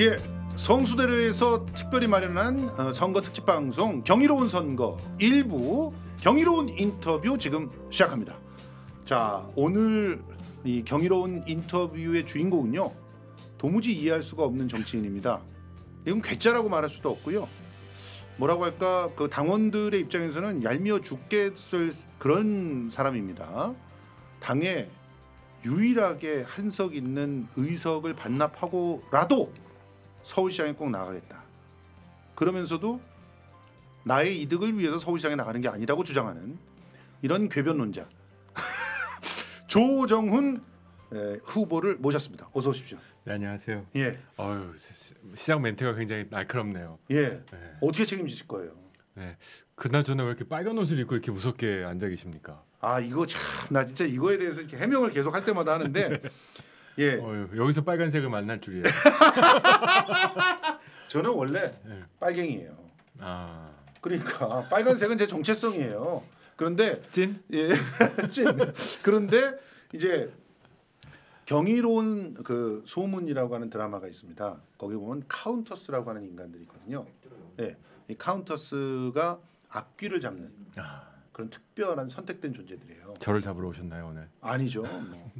예, 성수대로에서 특별히 마련한 어, 선거 특집 방송 경이로운 선거 일부 경이로운 인터뷰 지금 시작합니다. 자, 오늘 이 경이로운 인터뷰의 주인공은요. 도무지 이해할 수가 없는 정치인입니다. 이건 괴짜라고 말할 수도 없고요. 뭐라고 할까 그 당원들의 입장에서는 얄미워 죽겠을 그런 사람입니다. 당에 유일하게 한석 있는 의석을 반납하고라도 서울시장에 꼭 나가겠다. 그러면서도 나의 이득을 위해서 서울시장에 나가는 게 아니라고 주장하는 이런 궤변론자 조정훈 에, 후보를 모셨습니다. 어서 오십시오. 네, 안녕하세요. 예, 어유 시작 멘트가 굉장히 날카롭네요. 예. 네. 어떻게 책임지실 거예요? 네. 그나저나 왜 이렇게 빨간 옷을 입고 이렇게 무섭게 앉아 계십니까? 아 이거 참 나 진짜 이거에 대해서 해명을 계속 할 때마다 하는데 예, 어유 여기서 빨간색을 만날 줄이야. 저는 원래 네. 빨갱이에요. 아 그러니까 빨간색은 제 정체성이에요. 그런데 찐? 예, 찐. 그런데 이제 경이로운 그 소문이라고 하는 드라마가 있습니다. 거기 보면 카운터스라고 하는 인간들이 있거든요. 예, 이 카운터스가 악귀를 잡는 아 그런 특별한 선택된 존재들이에요. 저를 잡으러 오셨나요 오늘? 아니죠. 뭐.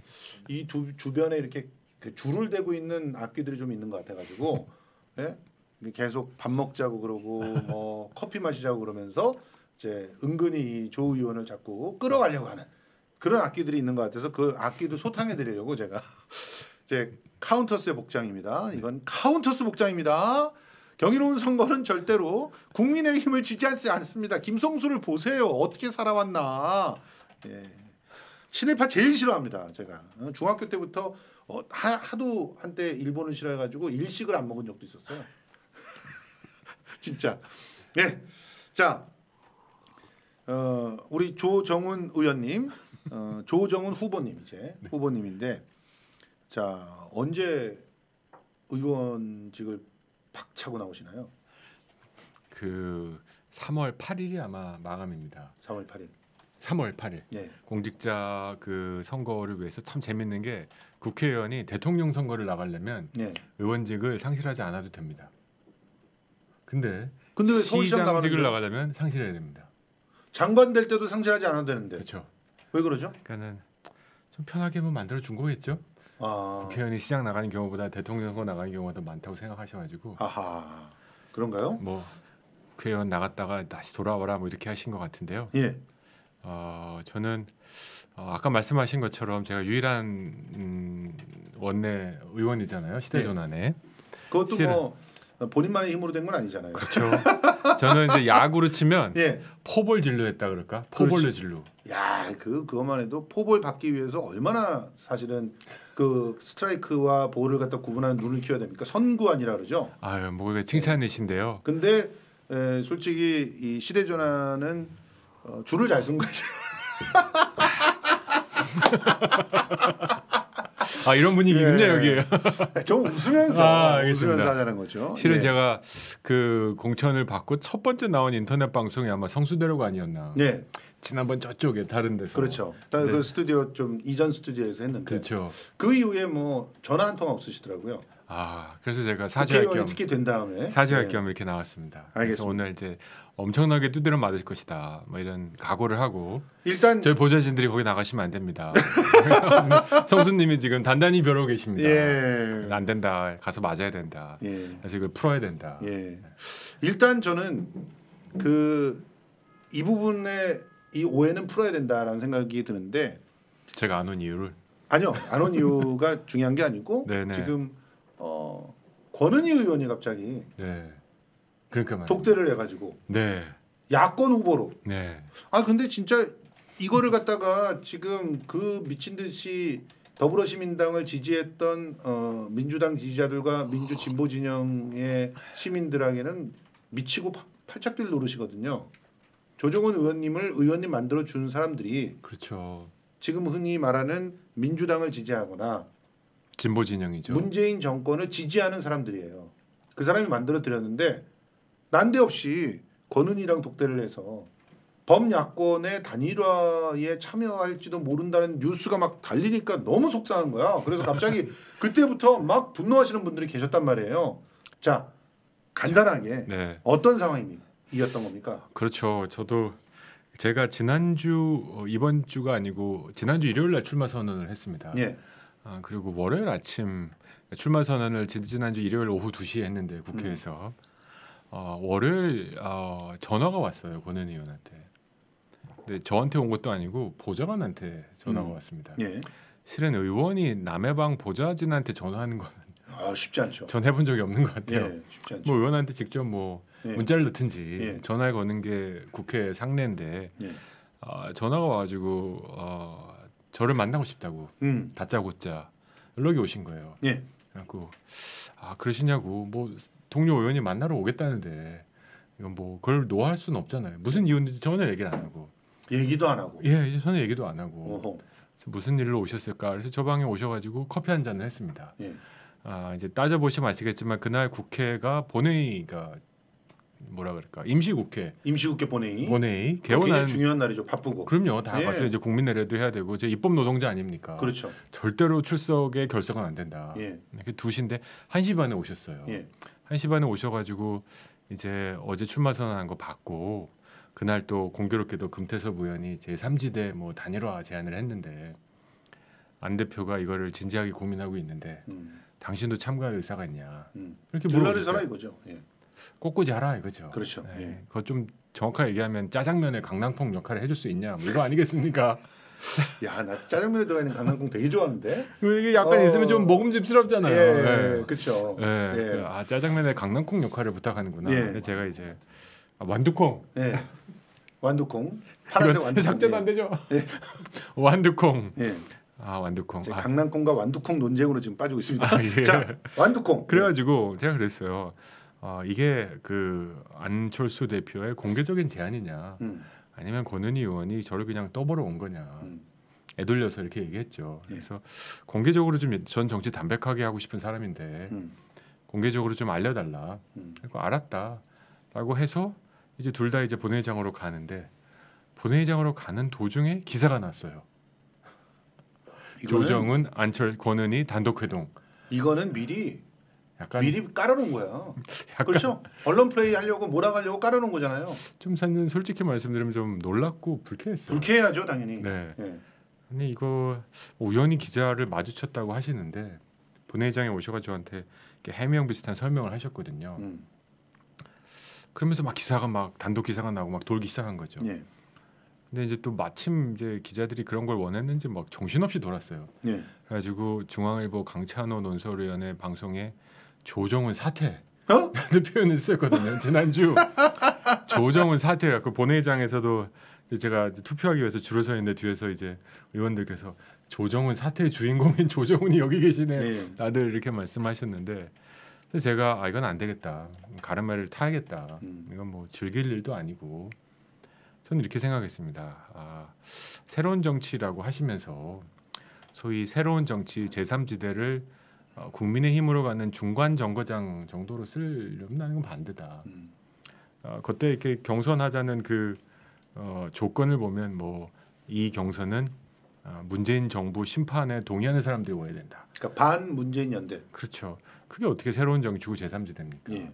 이두 주변에 이렇게 그 줄을 대고 있는 악귀들이 좀 있는 것 같아가지고 예? 계속 밥 먹자고 그러고 뭐 커피 마시자고 그러면서 이제 은근히 이조 의원을 자꾸 끌어가려고 하는 그런 악귀들이 있는 것 같아서 그 악귀도 소탕해 드리려고 제가 이제 카운터스의 복장입니다. 이건 카운터스 복장입니다. 경이로운 선거는 절대로 국민의 힘을 지지하지 않습니다. 김성수를 보세요. 어떻게 살아왔나. 예. 친일파 제일 싫어합니다. 제가 어, 중학교 때부터 어, 하, 하도 한때 일본을 싫어해가지고 일식을 안 먹은 적도 있었어요. 진짜. 예. 자, 어, 우리 조정훈 의원님, 어, 조정훈 후보님 이제 후보님인데, 자 언제 의원직을 박차고 나오시나요? 그 3월 8일이 아마 마감입니다. 4월 8일. 3월 8일 예. 공직자 그 선거를 위해서 참 재밌는 게 국회의원이 대통령 선거를 나가려면 예. 의원직을 상실하지 않아도 됩니다. 근데 근데 왜 시장직을 나가려면 상실해야 됩니다. 장관 될 때도 상실하지 않아도 되는데 그렇죠. 왜 그러죠? 그러니까는 좀 편하게 뭐 만들어 준 거겠죠. 아, 국회의원이 시장 나가는 경우보다 대통령 선거 나가는 경우가 더 많다고 생각하셔가지고 아하, 그런가요? 뭐 국회의원 나갔다가 다시 돌아와라 뭐 이렇게 하신 것 같은데요. 예, 어, 저는 어, 아까 말씀하신 것처럼 제가 유일한 음, 원내 의원이잖아요. 시대전환에 그것도 실은- 뭐 본인만의 힘으로 된 건 아니잖아요. 그렇죠. 저는 이제 야구로 치면 예, 포볼 진루했다 그럴까? 포볼로 진루. 야, 그 그것만 해도 포볼 받기 위해서 얼마나 사실은 그 스트라이크와 볼을 갖다 구분하는 눈을 키워야 됩니까? 선구안이라 그러죠. 아유 뭐 이게 칭찬이신데요. 근데 에, 솔직히 이 시대 전환은 어, 줄을 잘 쓴 거죠. 아 이런 분위기 있네 예. 여기에. 좀 웃으면서 아, 알겠습니다. 웃으면서 하자는 거죠. 실은 예. 제가 그 공천을 받고 첫 번째 나온 인터넷 방송이 아마 성수대로가 아니었나. 네, 지난번 저쪽에 다른 데서. 그렇죠. 다 네. 그 스튜디오 좀 이전 스튜디오에서 했는데 그렇죠. 그 이후에 뭐 전화 한 통 없으시더라고요. 아 그래서 제가 사죄할 겸 특히 된 다음에 사죄할 네. 겸 이렇게 나왔습니다. 그래서 알겠습니다. 오늘 이제 엄청나게 두드려 맞을 것이다. 뭐 이런 각오를 하고 일단 저희 보좌진들이 거기 나가시면 안 됩니다. 성수님이 지금 단단히 벼르고 계십니다. 예, 안 된다. 가서 맞아야 된다. 예, 그래서 이걸 풀어야 된다. 예. 일단 저는 그 이 부분에 이 오해는 풀어야 된다라는 생각이 드는데 제가 안 온 이유를 아니요 안 온 이유가 중요한 게 아니고 네네. 지금 어, 권은희 의원이 갑자기 네. 그러니까 말이에요. 독대를 해가지고 네. 야권 후보로 네. 아 근데 진짜 이거를 갖다가 지금 그 미친 듯이 더불어시민당을 지지했던 어, 민주당 지지자들과 민주 진보 진영의 시민들에게는 미치고 파- 팔짝 뛸 노릇이거든요. 조정훈 의원님을 의원님 만들어 준 사람들이 그렇죠. 지금 흔히 말하는 민주당을 지지하거나 진보 진영이죠. 문재인 정권을 지지하는 사람들이에요. 그 사람이 만들어 드렸는데 난데없이 권은희랑 독대를 해서 범야권의 단일화에 참여할지도 모른다는 뉴스가 막 달리니까 너무 속상한 거야. 그래서 갑자기 그때부터 막 분노하시는 분들이 계셨단 말이에요. 자 간단하게 네. 어떤 상황이었던 겁니까? 그렇죠. 저도 제가 지난주 어, 이번 주가 아니고 지난주 일요일 날 출마 선언을 했습니다. 예. 아, 그리고 월요일 아침 출마 선언을 지- 지난주 일요일 오후 2시에 했는데 국회에서 어, 월요일 어, 전화가 왔어요 권은 의원한테. 근데 저한테 온 것도 아니고 보좌관한테 전화가 음. 왔습니다. 예. 실은 의원이 남의 방 보좌진한테 전화하는 건전아 쉽지 않죠. 해본 적이 없는 것 같아요. 예, 쉽지 않죠. 뭐 의원한테 직접 뭐 예. 문자를 넣든지 예. 전화를 거는 게 국회 상례인데 예. 아, 전화가 와가지고 어, 저를 만나고 싶다고 음. 다짜고짜 연락이 오신 거예요. 예. 그래갖고 아 그러시냐고 뭐 동료 의원이 만나러 오겠다는데 이건 뭐 그걸 노할 수는 없잖아요. 무슨 이유인지 전혀 얘기를 안 하고 얘기도 안 하고. 예 전혀 얘기도 안 하고 무슨 일로 오셨을까? 그래서 저 방에 오셔가지고 커피 한 잔을 했습니다. 예. 아 이제 따져 보시면 아시겠지만 그날 국회가 본회의가 뭐라 그럴까 임시국회 임시국회 본회의. 본회의 개원한 중요한 날이죠. 바쁘고. 그럼요 다 예. 가서 이제 국민 내려도 해야 되고 제 입법 노동자 아닙니까? 그렇죠. 절대로 출석에 결석은 안 된다. 예. 이렇게 두시인데 한 시 반에 오셨어요. 예. 한시 반에 오셔가지고 이제 어제 출마 선언한 거 받고 그날 또 공교롭게도 금태섭 의원이 제 3지대 뭐 단일화 제안을 했는데 안 대표가 이거를 진지하게 고민하고 있는데 음. 당신도 참가할 의사가 있냐 음. 이렇게 물어보셨어요. 서라 이거죠. 예. 꼿꼿이 하라 이거죠. 그렇죠. 네. 예. 그거 좀 정확하게 얘기하면 짜장면의 강낭콩 역할을 해줄 수 있냐 뭐 이거 아니겠습니까? 야, 나 짜장면에 들어가 있는 강낭콩 되게 좋아하는데. 이게 약간 어. 있으면 좀 먹음직스럽잖아요. 예, 네. 그렇죠. 예, 그, 아 짜장면의 강낭콩 역할을 부탁하는구나. 예. 근데 제가 이제 아, 완두콩 예. 완두콩. 파란색 완두콩. 삭제도 안 되죠. 예. 완두콩. 예. 아 완두콩. 아, 강낭콩과 완두콩 논쟁으로 지금 빠지고 있습니다. 아, 예. 자, 완두콩. 그래가지고 제가 그랬어요. 아, 이게 그 안철수 대표의 공개적인 제안이냐, 음. 아니면 권은희 의원이 저를 그냥 떠보러 온 거냐. 음. 애돌려서 이렇게 얘기했죠. 예. 그래서 공개적으로 좀 전 정치 담백하게 하고 싶은 사람인데 음. 공개적으로 좀 알려달라. 음. 그리고 알았다라고 해서 이제 둘 다 이제 본회의장으로 가는데 본회의장으로 가는 도중에 기사가 났어요. 이거는 조정은 안철 권은희 단독 회동. 이거는 미리 약간 미리 깔아놓은 거야. 약간 그렇죠? 언론 플레이 하려고 몰아가려고 깔아놓은 거잖아요. 좀 사는 솔직히 말씀드리면 좀 놀랐고 불쾌했어요. 불쾌해야죠, 당연히. 네. 예. 근데 이거 우연히 기자를 마주쳤다고 하시는데 본회의장에 오셔가지고 저한테 해명 비슷한 설명을 하셨거든요. 음. 그러면서 막 기사가 막 단독 기사가 나고 막 돌기 시작한 거죠. 예. 근데 이제 또 마침 이제 기자들이 그런 걸 원했는지 막 정신없이 돌았어요. 예. 그래가지고 중앙일보 강찬호 논설위원회 방송에 조정은 사퇴 어? 라는 표현을 썼거든요. 지난주 조정은 사퇴. 그 본회의장에서도 제가 투표하기 위해서 줄을 서 있는데 뒤에서 이제 의원들께서 조정은 사퇴의 주인공인 조정은이 여기 계시네. 예. 다들 이렇게 말씀하셨는데 제가 아 이건 안 되겠다. 가르마를 타야겠다. 음. 이건 뭐 즐길 일도 아니고 저는 이렇게 생각했습니다. 아, 새로운 정치라고 하시면서 소위 새로운 정치 제3지대를 어, 국민의힘으로 가는 중간 정거장 정도로 나는 건 반대다. 음. 어, 그때 이렇게 경선하자는 그 어, 조건을 보면 뭐 이 경선은 어, 문재인 정부 심판에 동의하는 사람들이 와야 된다. 그러니까 반 문재인 연대. 그렇죠. 그게 어떻게 새로운 정치고 제3지대입니까? 예.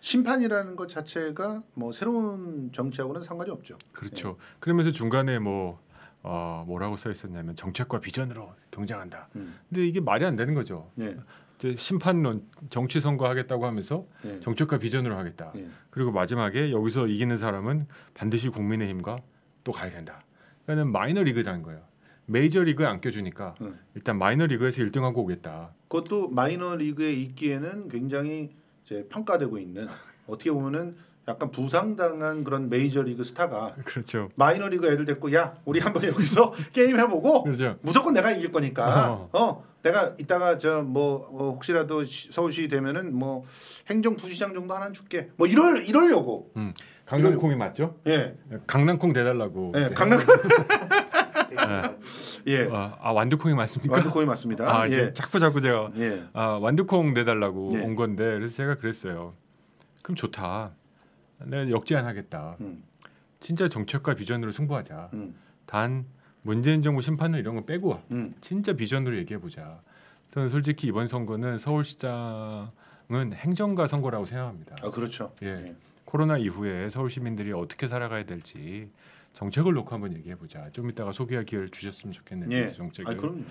심판이라는 것 자체가 뭐 새로운 정치하고는 상관이 없죠. 그렇죠. 그러면서 중간에 뭐 어, 뭐라고 써 있었냐면 정책과 비전으로 경쟁한다. 음. 근데 이게 말이 안 되는 거죠. 예. 이제 심판론 정치 선거 하겠다고 하면서 예. 정책과 비전으로 하겠다. 예. 그리고 마지막에 여기서 이기는 사람은 반드시 국민의힘과 또 가야 된다. 그러니까 마이너 리그라는 거예요. 메이저 리그에 안 껴주니까 음. 일단 마이너 리그에서 1등하고 오겠다. 그것도 마이너 리그에 있기에는 굉장히 이제 평가되고 있는 어떻게 보면은 약간 부상당한 그런 메이저 리그 스타가 그렇죠. 마이너 리그 애들 데리고 야 우리 한번 여기서 게임 해보고 그렇죠. 무조건 내가 이길 거니까 어. 어, 내가 이따가 저 뭐 혹시라도 시- 서울시 되면은 뭐 행정부시장 정도 하나 줄게 뭐 이럴 이러려고 강낭콩이 맞죠? 예 강낭콩 대달라고. 예, 이제. 강남 네. 예 아, 아 완두콩이 맞습니까? 완두콩이 맞습니다 아 예 자꾸 자꾸 제가 예. 아 완두콩 내달라고 네. 온 건데 그래서 제가 그랬어요. 그럼 좋다. 내가 역제안하겠다. 음, 진짜 정책과 비전으로 승부하자. 음, 단 문재인 정부 심판을 이런 거 빼고 와. 음, 진짜 비전으로 얘기해 보자. 저는 솔직히 이번 선거는 서울시장 행정가 선거라고 생각합니다. 아 그렇죠. 예. 예. 코로나 이후에 서울 시민들이 어떻게 살아가야 될지 정책을 놓고 한번 얘기해 보자. 좀 이따가 소개할 기회를 주셨으면 좋겠네요. 예. 그 정책을. 아 그럼요.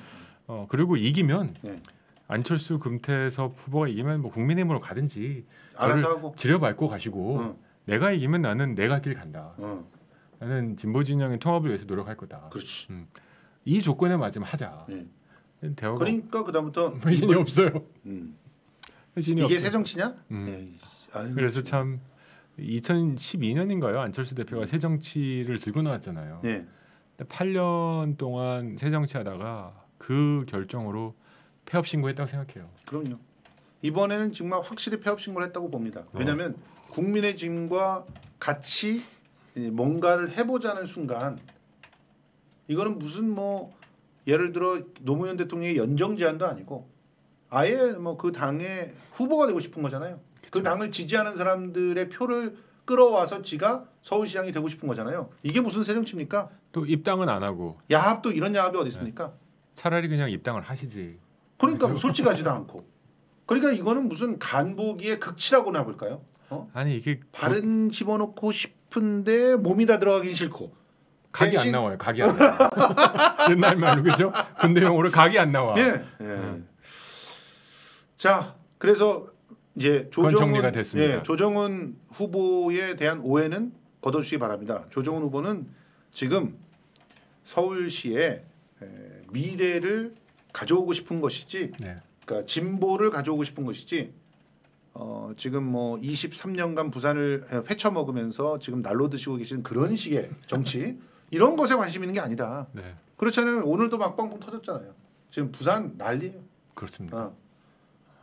어 그리고 이기면 예. 안철수 금태섭 후보가 이기면 뭐 국민의힘으로 가든지 알아서 하고. 지려밟고 가시고 어, 내가 이기면 나는 내갈길 간다. 어, 나는 진보 진영의 통합을 위해서 노력할 거다. 그렇지. 이 조건에 맞으면 하자. 예. 대화가 그러니까 그다음부터 회신이 없어요. 음. 회신이 이게. 새 정치냐? 음. 아유, 그래서 참 2012년인가요? 안철수 대표가 새 정치를 들고 나왔잖아요. 예. 근데 8년 동안 새 정치하다가 그 결정으로 폐업 신고했다고 생각해요. 그럼요. 이번에는 정말 확실히 폐업 신고를 했다고 봅니다. 어. 왜냐하면 국민의 짐과 같이 예, 뭔가를 해보자는 순간 이거는 무슨 뭐 예를 들어 노무현 대통령의 연정 제안도 아니고 아예 뭐 그 당의 후보가 되고 싶은 거잖아요. 그 당을 지지하는 사람들의 표를 끌어와서 지가 서울시장이 되고 싶은 거잖아요. 이게 무슨 새 정치입니까? 또 입당은 안 하고 야합도 이런 야합이 어디 있습니까? 차라리 그냥 입당을 하시지. 그러니까 뭐 솔직하지도 않고. 그러니까 이거는 무슨 간보기의 극치라고나 볼까요? 어? 아니 이게 발은 집어넣고 싶은데 몸이 다 들어가긴 싫고. 각이 안 대신- 나와요. 각이 안 나와. 옛날 말로 그죠? 군대 용어로 각이 안 나와. 예. 예. 자, 그래서 이제 조정은. 예, 조정은 후보에 대한 오해는 걷어주시기 바랍니다. 조정은 후보는 지금 서울시에 에, 미래를 가져오고 싶은 것이지, 네. 그러니까 진보를 가져오고 싶은 것이지. 어, 지금 뭐 23년간 부산을 회쳐 먹으면서 지금 날로 드시고 계신 그런 식의 정치 이런 것에 관심 있는 게 아니다. 네. 그렇잖아요. 오늘도 막 뻥뻥 터졌잖아요. 지금 부산 난리예요. 그렇습니다.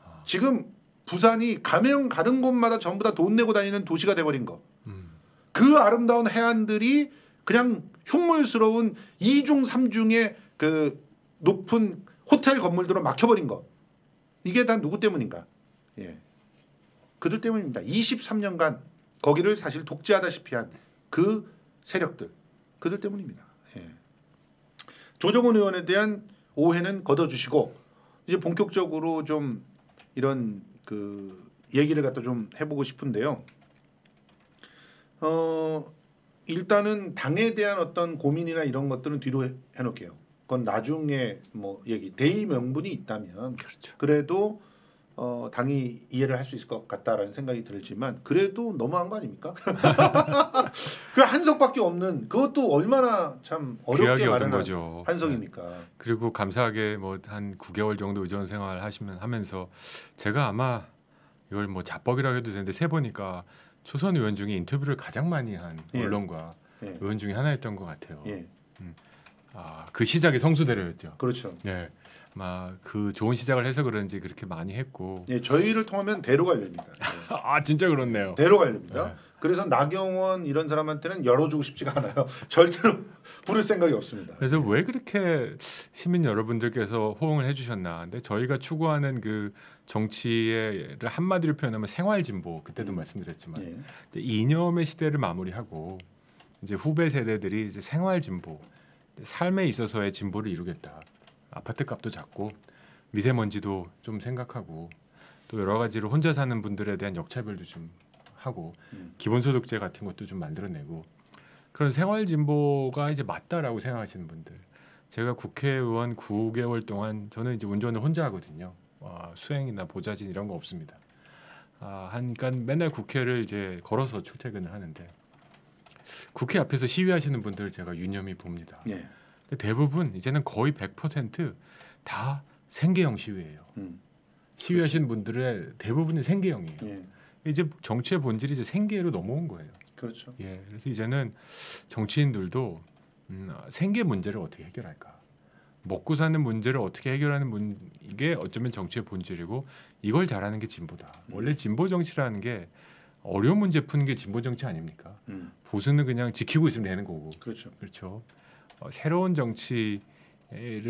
어. 지금 부산이 가면 가는 곳마다 전부 다 돈 내고 다니는 도시가 돼버린 거. 음. 그 아름다운 해안들이 그냥 흉물스러운 이중 삼중의 그 높은 호텔 건물들로 막혀버린 거. 이게 다 누구 때문인가? 예, 그들 때문입니다. 23년간 거기를 사실 독재하다시피 한 그 세력들, 그들 때문입니다. 예. 조정훈 의원에 대한 오해는 걷어주시고 이제 본격적으로 좀 이런 그 얘기를 갖다 좀 해보고 싶은데요. 어 일단은 당에 대한 어떤 고민이나 이런 것들은 뒤로 해- 해놓을게요. 그건 나중에 뭐 얘기 대의 명분이 있다면 그렇죠. 그래도 어 당이 이해를 할 수 있을 것 같다라는 생각이 들지만 그래도 너무한 거 아닙니까? 그 한석밖에 없는 그것도 얼마나 참 어렵게 마련한 거죠. 네. 한석입니까? 그리고 감사하게 뭐 한 9개월 정도 의전 생활 하시면 하면서 제가 아마 이걸 뭐 자뻑이라고 해도 되는데 세 보니까 초선 의원 중에 인터뷰를 가장 많이 한 예. 언론과 예. 의원 중에 하나였던 것 같아요. 예, 아, 그 시작이 성수대로였죠. 그렇죠. 네. 아마 그 좋은 시작을 해서 그런지 그렇게 많이 했고 예, 저희를 통하면 대로 갈립니다. 예. 아 진짜 그렇네요. 대로 갈립니다. 네. 그래서 나경원 이런 사람한테는 열어주고 싶지가 않아요. 절대로 부를 생각이 없습니다. 그래서 왜 그렇게 시민 여러분들께서 호응을 해주셨나? 근데 저희가 추구하는 그 정치를 한마디로 표현하면 생활 진보 그때도 음. 말씀드렸지만 예. 이념의 시대를 마무리하고 이제 후배 세대들이 이제 생활 진보, 삶에 있어서의 진보를 이루겠다. 아파트 값도 작고 미세먼지도 좀 생각하고 또 여러 가지로 혼자 사는 분들에 대한 역차별도 좀 하고 음. 기본소득제 같은 것도 좀 만들어내고 그런 생활 진보가 이제 맞다라고 생각하시는 분들 제가 국회의원 9개월 동안 저는 이제 운전을 혼자 하거든요. 아, 수행이나 보좌진 이런 거 없습니다. 아, 하니까 맨날 국회를 이제 걸어서 출퇴근을 하는데 국회 앞에서 시위하시는 분들 제가 유념히 봅니다. 예. 대부분 이제는 거의 100%다 생계형 시위예요. 음. 시위하시는 분들의 대부분이 생계형이에요. 예. 이제 정치의 본질이 이제 생계로 넘어온 거예요. 그렇죠. 예, 그래서 이제는 정치인들도 음, 생계 문제를 어떻게 해결할까? 먹고 사는 문제를 어떻게 해결하는 문 이게 어쩌면 정치의 본질이고 이걸 잘하는 게 진보다. 원래 진보 정치라는 게 어려운 문제 푸는 게 진보 정치 아닙니까? 음. 보수는 그냥 지키고 있으면 되는 거고. 그렇죠. 그렇죠. 어, 새로운 정치를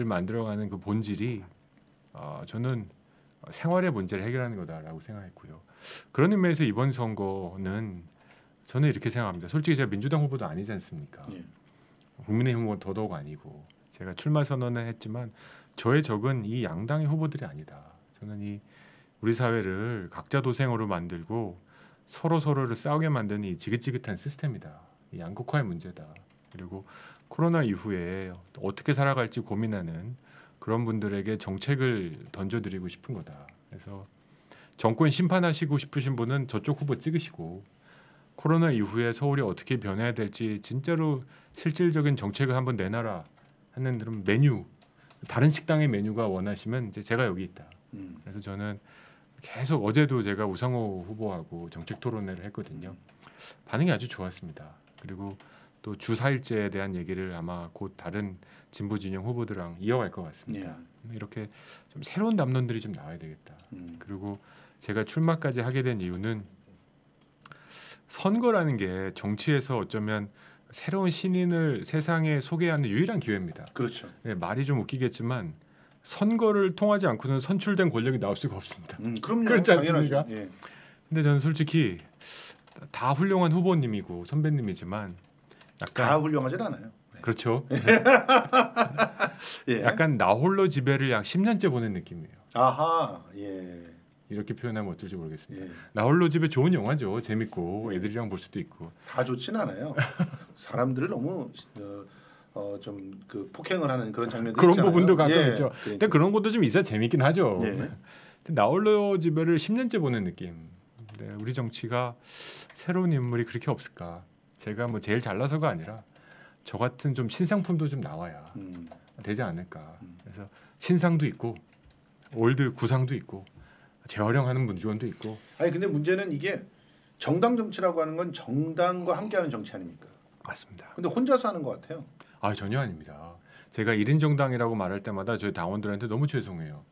만들어가는 그 본질이 어, 저는 생활의 문제를 해결하는 거다라고 생각했고요. 그런 의미에서 이번 선거는 저는 이렇게 생각합니다. 솔직히 제가 민주당 후보도 아니지 않습니까? 예. 국민의힘 후보 더더욱 아니고 제가 출마 선언을 했지만 저의 적은 이 양당의 후보들이 아니다. 저는 이 우리 사회를 각자 도생으로 만들고 서로 서로를 싸우게 만드는 이 지긋지긋한 시스템이다. 이 양극화의 문제다. 그리고 코로나 이후에 어떻게 살아갈지 고민하는 그런 분들에게 정책을 던져드리고 싶은 거다. 그래서 정권 심판하시고 싶으신 분은 저쪽 후보 찍으시고 코로나 이후에 서울이 어떻게 변해야 될지 진짜로 실질적인 정책을 한번 내놔라 하는 그런 메뉴 다른 식당의 메뉴가 원하시면 이제 제가 여기 있다. 음. 그래서 저는 계속 어제도 제가 우상호 후보하고 정책 토론회를 했거든요. 반응이 아주 좋았습니다. 그리고 또주 4일제에 대한 얘기를 아마 곧 다른 진보 진영 후보들랑 이어갈 것 같습니다. 이렇게 좀 새로운 담론들이 좀 나와야 되겠다. 음. 그리고 제가 출마까지 하게 된 이유는 선거라는 게 정치에서 어쩌면 새로운 신인을 세상에 소개하는 유일한 기회입니다. 그렇죠. 네, 말이 좀 웃기겠지만 선거를 통하지 않고는 선출된 권력이 나올 수가 없습니다. 음, 그럼요. 그렇지 않습니까? 예. 근데 저는 솔직히 다 훌륭한 후보님이고 선배님이지만 약간 다 훌륭하진 않아요. 그렇죠. 예. 약간 나홀로 지배를 약 10년째 보낸 느낌이에요. 아하. 예. 이렇게 표현하면 어떨지 모르겠습니다. 예. 나홀로 집에 좋은 영화죠. 재밌고 애들이랑 볼 수도 있고. 다 좋진 않아요. 사람들을 너무 어, 좀 그 폭행을 하는 그런 장면도 그런. 부분도 가끔 예. 있죠. 그러니까. 근데 그런 것도 좀 있어 야 재밌긴 하죠. 예. 근데 나홀로 집에를 10년째 보는 느낌. 네, 우리 정치가 새로운 인물이 그렇게 없을까? 제가 뭐 제일 잘나서가 아니라 저 같은 좀 신상품도 좀 나와야 음. 되지 않을까. 음. 그래서 신상도 있고 old 구상도 있고 재활용하는 문지원도 있고 아니 근데 문제는 이게 정당 정치라고 하는 건 정당과 함께하는 정치 아닙니까? 맞습니다. 근데 혼자서 하는 것 같아요. 아 전혀 아닙니다. 제가 1인 정당이라고 말할 때마다 저희 당원들한테 너무 죄송해요.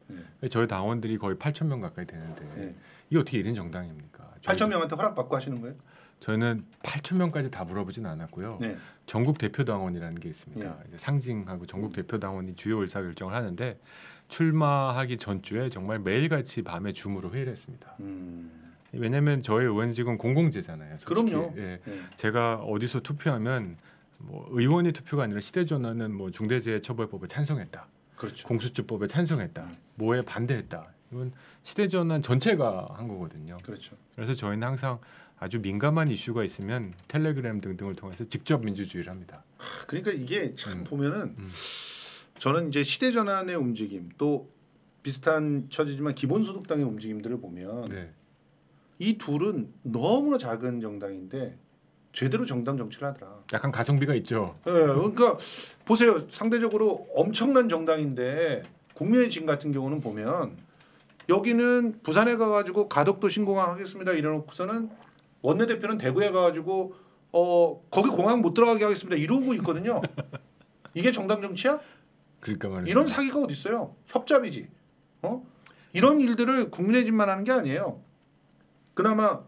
예. 저희 당원들이 거의 8천 명 가까이 되는데 예. 이게 어떻게 1인 정당입니까? 저희- 8천 명한테 허락 받고 하시는 거예요? 저희는 8천 명까지 다 물어보진 않았고요. 네. 전국 대표 당원이라는 게 있습니다. 예. 상징하고 전국 음. 대표 당원이 주요 의사 결정을 하는데 출마하기 전주에 정말 매일같이 밤에 줌으로 회의를 했습니다. 음. 왜냐하면 저희 의원직은 공공재잖아요. 솔직히. 그럼요. 예. 예. 제가 어디서 투표하면 뭐 의원이 투표가 아니라 시대전환은 뭐 중대재해처벌법에 찬성했다. 그렇죠. 공수처법에 찬성했다. 음. 뭐에 반대했다. 이건 시대전환 전체가 한 거거든요. 그렇죠. 그래서 저희는 항상 아주 민감한 이슈가 있으면 텔레그램 등등을 통해서 직접 민주주의를 합니다. 그러니까 이게 참 음. 보면은 음. 저는 이제 시대 전환의 움직임 또 비슷한 처지지만 기본소득당의 움직임들을 보면 네. 이 둘은 너무나 작은 정당인데 제대로 정당 정치를 하더라. 약간 가성비가 있죠. 예, 그러니까 보세요. 상대적으로 엄청난 정당인데 국민의 진 같은 경우는 보면 여기는 부산에 가가지고 가덕도 신공항 하겠습니다 이래놓고서는 원내대표는 대구에 가가지고 어 거기 공항 못 들어가게 하겠습니다 이러고 있거든요. 이게 정당 정치야? 그러니까 말이에요. 이런 사기가 어디 있어요? 협잡이지. 어? 이런 일들을 국민의 집만 하는 게 아니에요. 그나마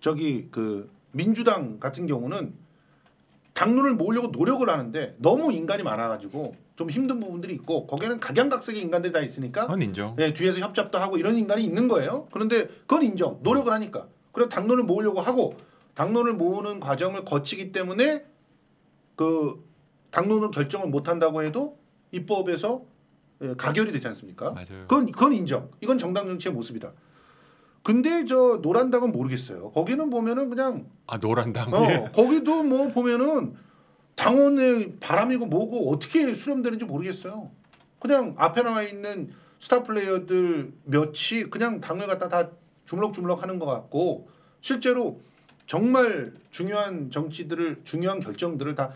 저기 그 민주당 같은 경우는 당론을 모으려고 노력을 하는데 너무 인간이 많아가지고 좀 힘든 부분들이 있고 거기에는 각양각색의 인간들이 다 있으니까 그건 인정. 네, 뒤에서 협잡도 하고 이런 인간이 있는 거예요. 그런데 그건 인정. 노력을 하니까. 그리고 당론을 모으려고 하고 당론을 모으는 과정을 거치기 때문에 그 당론을 결정을 못 한다고 해도 입법에서 예, 가결이 되지 않습니까? 맞아요. 그건 그건 인정. 이건 정당 정치의 모습이다. 근데 저 노란당은 모르겠어요. 거기는 보면은 그냥 아 노란당. 어, 예. 거기도 뭐 보면은 당원의 바람이고 뭐고 어떻게 수렴되는지 모르겠어요. 그냥 앞에 나와 있는 스타 플레이어들 몇이 그냥 당을 갖다 다 주물럭주물럭 하는 것 같고 실제로 정말 중요한 정치들을 중요한 결정들을 다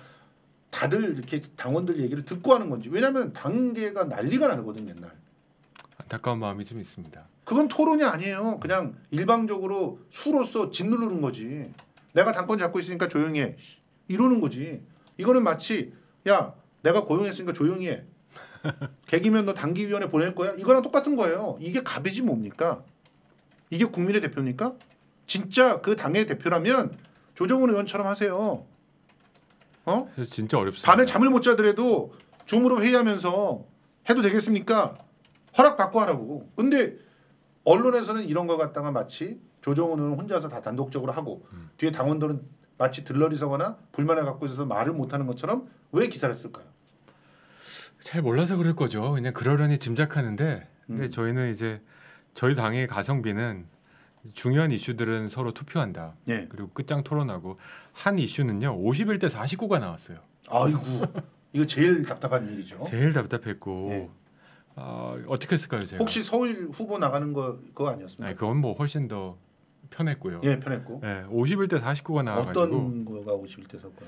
다들 이렇게 당원들 얘기를 듣고 하는 건지 왜냐하면 당계가 난리가 나거든 맨날 안타까운 마음이 좀 있습니다. 그건 토론이 아니에요. 그냥 일방적으로 수로서 짓누르는 거지. 내가 당권 잡고 있으니까 조용히 해. 이러는 거지. 이거는 마치 야 내가 고용했으니까 조용히 해. 개기면 너 당기위원회 보낼 거야? 이거랑 똑같은 거예요. 이게 갑이지 뭡니까? 이게 국민의 대표입니까? 진짜 그 당의 대표라면 조정훈 의원처럼 하세요. 어? 그래서 진짜 어렵습니다. 밤에 잠을 못 자더라도 줌으로 회의하면서 해도 되겠습니까? 허락 받고 하라고. 근데 언론에서는 이런 거 갖다가 마치 조정훈은 혼자서 다 단독적으로 하고 음. 뒤에 당원들은 마치 들러리 서거나 불만을 갖고 있어서 말을 못하는 것처럼 왜 기사를 쓸까요? 잘 몰라서 그럴 거죠. 그냥 그러려니 짐작하는데 근데 음. 저희는 이제 저희 당의 가성비는 중요한 이슈들은 서로 투표한다. 예. 그리고 끝장 토론하고 한 이슈는요 51대 49가 나왔어요. 아이고 이거 제일 답답한 일이죠. 제일 답답했고 예. 아, 어떻게 했을까요 제가? 혹시 서울 후보 나가는 거 그거 아니었습니까? 아니, 그건 뭐 훨씬 더 편했고요. 예, 편했고. 예, 51대 49가 나와가지고 어떤 거가 51대 선거?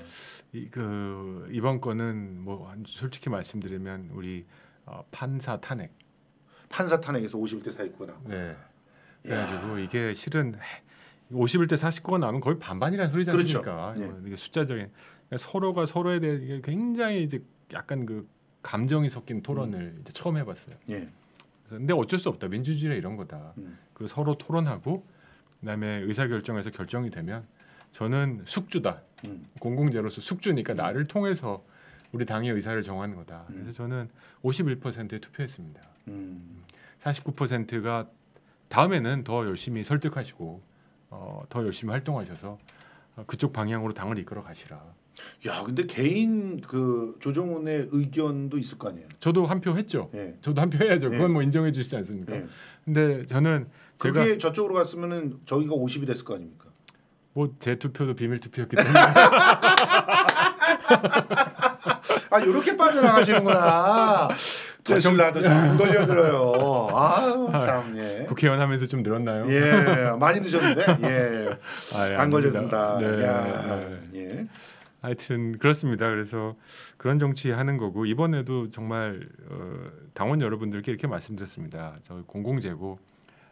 이, 그 이번 거는 뭐 솔직히 말씀드리면 우리 어, 판사 탄핵. 판사 탄핵에서 51대 49가 나고. 네. 그래가지고 이게 실은 51대 49가 나오면 거의 반반이라는 소리지 그렇죠. 않습니까? 네. 어, 이게 숫자적인 그러니까 서로가 서로에 대해 굉장히 이제 약간 그 감정이 섞인 토론을 음. 이제 처음 해봤어요. 예. 그래서 근데 어쩔 수 없다. 민주주의라 이런 거다. 음. 그 서로 토론하고 그다음에 의사 결정에서 결정이 되면 저는 숙주다. 음. 공공재로서 숙주니까 나를 통해서 우리 당의 의사를 정하는 거다. 음. 그래서 저는 51%에 투표했습니다. 음. 49%가 다음에는 더 열심히 설득하시고 어, 더 열심히 활동하셔서 어, 그쪽 방향으로 당을 이끌어 가시라. 야, 근데 개인 그 조정훈의 의견도 있을 거 아니에요. 저도 한 표 했죠. 예. 저도 한 표 해야죠. 네. 그건 뭐 인정해 주시지 않습니까? 예. 근데 저는 제가 그게 저쪽으로 갔으면은 저기가 50이 됐을 거 아닙니까? 뭐 제 투표도 비밀 투표였기 때문에 아, 이렇게 빠져나가시는구나. 거칠라도 잘 걸려들어요. 아, 참 예. 국회의원 하면서 좀 늘었나요? 예, 많이 드셨는데 예, 아, 예, 안. 걸려든다. 네. 야, 네. 예. 하여튼 그렇습니다. 그래서 그런 정치 하는 거고 이번에도 정말 어, 당원 여러분들께 이렇게 말씀드렸습니다. 저희 공공재고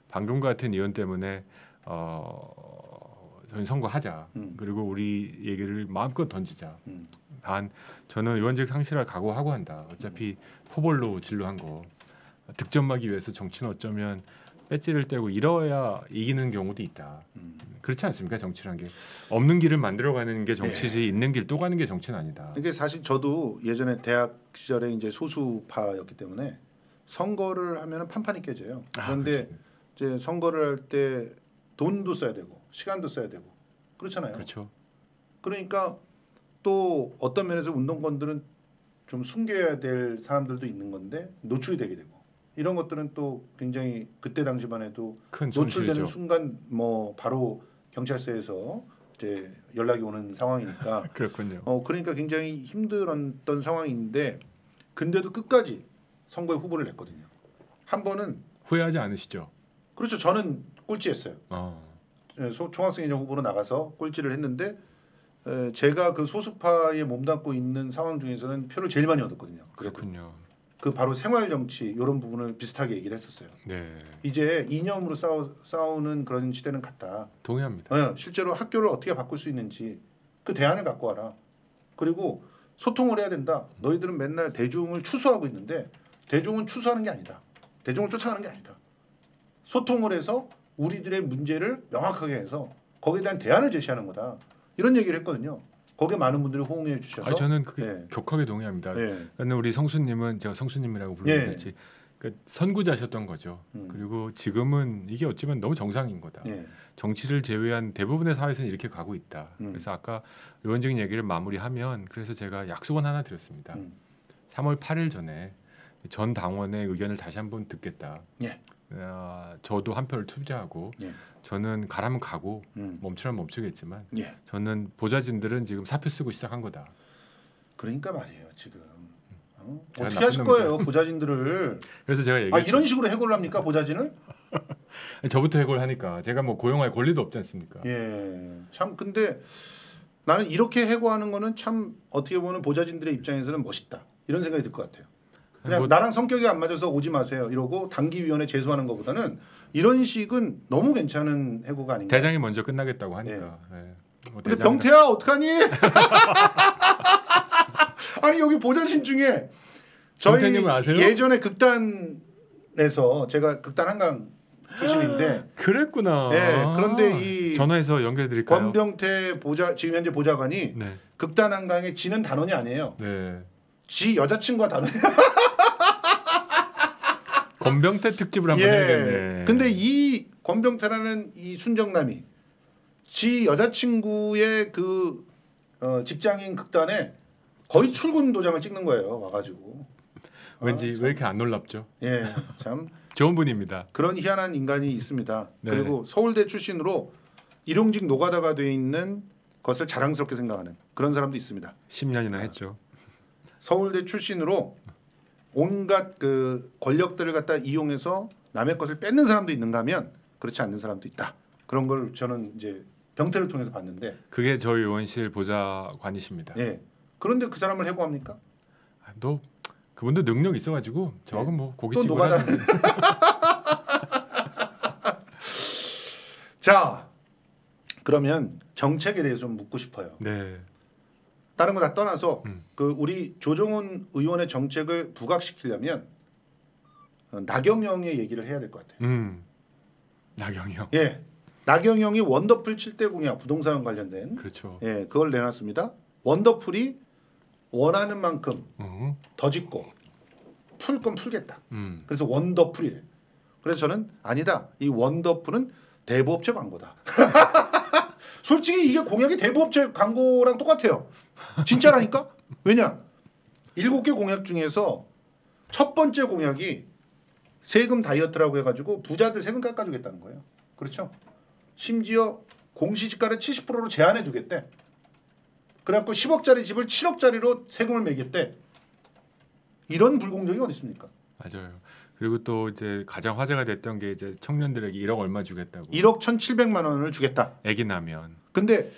방금 같은 의원 때문에 어, 저희 선거하자. 음. 그리고 우리 얘기를 마음껏 던지자. 음. 단 저는 의원직 상실할 각오하고 한다. 어차피 포볼로 진로한 거 득점하기 위해서 정치는 어쩌면 배지를 떼고 이뤄야 이기는 경우도 있다. 음. 그렇지 않습니까? 정치란 게 없는 길을 만들어가는 게 정치지 네. 있는 길 또 가는 게 정치는 아니다. 이게 사실 저도 예전에 대학 시절에 이제 소수파였기 때문에 선거를 하면은 판판이 깨져요. 아, 그런데 이제 선거를 할 때 돈도 써야 되고 시간도 써야 되고 그렇잖아요. 그렇죠. 그러니까 또 어떤 면에서 운동권들은 좀 숨겨야 될 사람들도 있는 건데 노출이 되게 되고 이런 것들은 또 굉장히 그때 당시만 해도 큰 노출되는. 순간 뭐 바로 경찰서에서 이제 연락이 오는 상황이니까 그렇군요. 어 그러니까 굉장히 힘들었던 상황인데 근데도 끝까지 선거에 후보를 냈거든요. 한 번은 후회하지 않으시죠? 그렇죠. 저는 꼴찌했어요. 어. 예, 소, 총학생회장 후보로 나가서 꼴찌를 했는데 에, 제가 그 소수파에 몸담고 있는 상황 중에서는 표를 제일 많이 얻었거든요. 그래도 그렇군요. 그 바로 생활 정치 이런 부분을 비슷하게 얘기를 했었어요. 네, 이제 이념으로 싸우, 싸우는 그런 시대는 갔다. 동의합니다. 예, 실제로 학교를 어떻게 바꿀 수 있는지 그 대안을 갖고 와라. 그리고 소통을 해야 된다. 너희들은 맨날 대중을 추수하고 있는데 대중은 추수하는 게 아니다. 대중을 쫓아가는 게 아니다. 소통을 해서 우리들의 문제를 명확하게 해서 거기에 대한 대안을 제시하는 거다. 이런 얘기를 했거든요. 거기에 많은 분들이 호응해 주셔서 아 저는 그게 네. 격하게 동의합니다. 예. 근데 우리 성수님은 제가 성수님이라고 불러야지. 그 선구자셨던 거죠. 음. 그리고 지금은 이게 어찌보면 너무 정상인 거다. 예. 정치를 제외한 대부분의 사회에서는 이렇게 가고 있다. 음. 그래서 아까 의원적인 얘기를 마무리하면 그래서 제가 약속은 하나 드렸습니다. 음. 3월 8일 전에 전 당원의 의견을 다시 한번 듣겠다. 예. 어, 저도 한 표를 투자하고 예. 저는 가라면 가고 음. 멈추면 멈추겠지만 예. 저는 보좌진들은 지금 사표 쓰고 시작한 거다. 그러니까 말이에요. 지금 어? 제가 어떻게 하실 거예요, 보좌진들을? 그래서 제가 아 얘기했어요. 이런 식으로 해고를 합니까, 보좌진을? 저부터 해고를 하니까 제가 뭐 고용할 권리도 없지 않습니까? 예. 참 근데 나는 이렇게 해고하는 거는 참 어떻게 보면 보좌진들의 입장에서는 멋있다. 이런 생각이 들 것 같아요. 그냥 뭐- 나랑 성격이 안 맞아서 오지 마세요. 이러고 단기위원회 제소하는 것보다는 이런 식은 너무 괜찮은 해고가 아닌가. 대장이 먼저 끝나겠다고 하니까. 예. 뭐 근데 대장은- 병태야 어떡하니? 아니 여기 보좌진 중에 저희? 예전에 극단에서 제가 극단 한강 출신인데 그랬구나. 예, 그런데 이 전화해서 연결 드릴까요? 권병태 보좌 지금 현재 보좌관이 네, 극단 한강에 지는 단원이 아니에요. 네. 지 여자친구가 단원이에요. 권병태 특집을 한번 해야겠네. 예. 근데 이 권병태라는 이 순정남이 지 여자친구의 그 어, 직장인 극단에 거의 출근 도장을 찍는 거예요. 와가지고 왠지 참. 왜 이렇게 안 놀랍죠? 예, 참 좋은 분입니다. 그런 희한한 인간이 있습니다. 네. 그리고 서울대 출신으로 일용직 노가다가 돼 있는 것을 자랑스럽게 생각하는 그런 사람도 있습니다. 10년이나 했죠. 서울대 출신으로 온갖 그 권력들을 갖다 이용해서 남의 것을 뺏는 사람도 있는가 하면 그렇지 않는 사람도 있다. 그런 걸 저는 이제 병태를 통해서 봤는데 그게 저희 의원실 보좌관이십니다. 예. 그런데 그 사람을 해고합니까? 아, 너 그분도 능력 있어가지고 저하고 뭐또 고깃집을 노가다. 자, 그러면 정책에 대해서 좀 묻고 싶어요. 네. 다른 거 다 떠나서 음. 그 우리 조정훈 의원의 정책을 부각시키려면 어, 나경영의 얘기를 해야 될 것 같아요. 음. 나경이 형. 예, 나경영이 원더풀 7대 공약 부동산 관련된 그렇죠. 예 그걸 내놨습니다. 원더풀이 원하는 만큼 어. 더 짓고 풀 건 풀겠다. 음. 그래서 원더풀이래. 그래서 저는 아니다. 이 원더풀은 대부업체 광고다. 솔직히 이게 공약이 대부업체 광고랑 똑같아요. 진짜라니까? 왜냐? 일곱 개 공약 중에서 첫 번째 공약이 세금 다이어트라고 해가지고 부자들 세금 깎아주겠다는 거예요. 그렇죠? 심지어 공시지가를 70%로 제한해 두겠대. 그래갖고 10억짜리 집을 7억짜리로 세금을 매겠대. 이런 불공정이 어디 있습니까? 맞아요. 그리고 또 이제 가장 화제가 됐던 게 이제 청년들에게 1억 얼마 주겠다고. 1억 1,700만 원을 주겠다. 애기 나면. 근데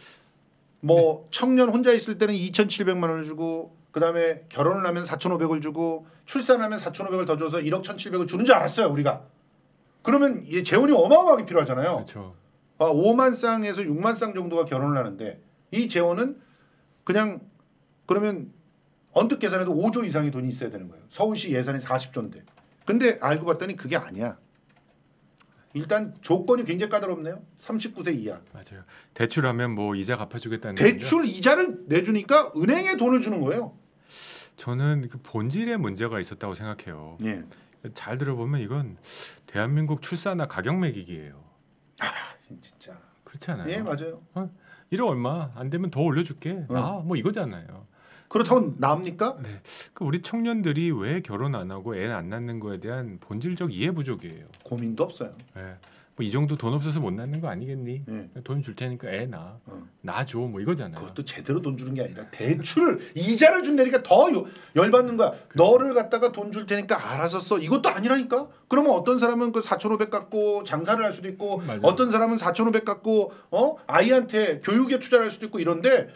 뭐 청년 혼자 있을 때는 2,700만 원을 주고 그다음에 결혼을 하면 4,500을 주고 출산하면 4,500을 더 줘서 1억 1,700을 주는 줄 알았어요, 우리가. 그러면 이 재원이 어마어마하게 필요하잖아요. 그렇죠. 아, 5만 쌍에서 6만 쌍 정도가 결혼을 하는데 이 재원은 그냥 그러면 언뜻 계산해도 5조 이상의 돈이 있어야 되는 거예요. 서울시 예산이 40조인데. 근데 알고 봤더니 그게 아니야. 일단 조건이 굉장히 까다롭네요. 39세 이하. 맞아요. 대출하면 뭐 이자 갚아주겠다는 대출 이자를 내주니까 은행에 돈을 주는 거예요. 저는 그 본질의 문제가 있었다고 생각해요. 예. 잘 들어보면 이건 대한민국 출산화 가격 매기기예요. 진짜. 그렇지 않아요? 예, 맞아요. 1억 얼마 안 되면 더 올려줄게. 어. 아, 뭐 이거잖아요. 그렇다고 나옵니까? 네, 그 우리 청년들이 왜 결혼 안 하고 애 안 낳는 거에 대한 본질적 이해 부족이에요. 고민도 없어요. 예. 뭐이 정도 돈 없어서 못 낳는 거 아니겠니? 예. 돈줄 테니까 애 낳아. 어. 낳아줘. 뭐 이거잖아요. 그것도 제대로 돈 주는 게 아니라 대출을 이자를 준다니까 더 요- 열받는 거야. 너를 갖다가 돈 줄 테니까 알아서 써. 이것도 아니라니까. 그러면 어떤 사람은 그 4,500 갖고 장사를 할 수도 있고 맞아요. 어떤 사람은 4,500 갖고 어? 아이한테 교육에 투자를 할 수도 있고 이런데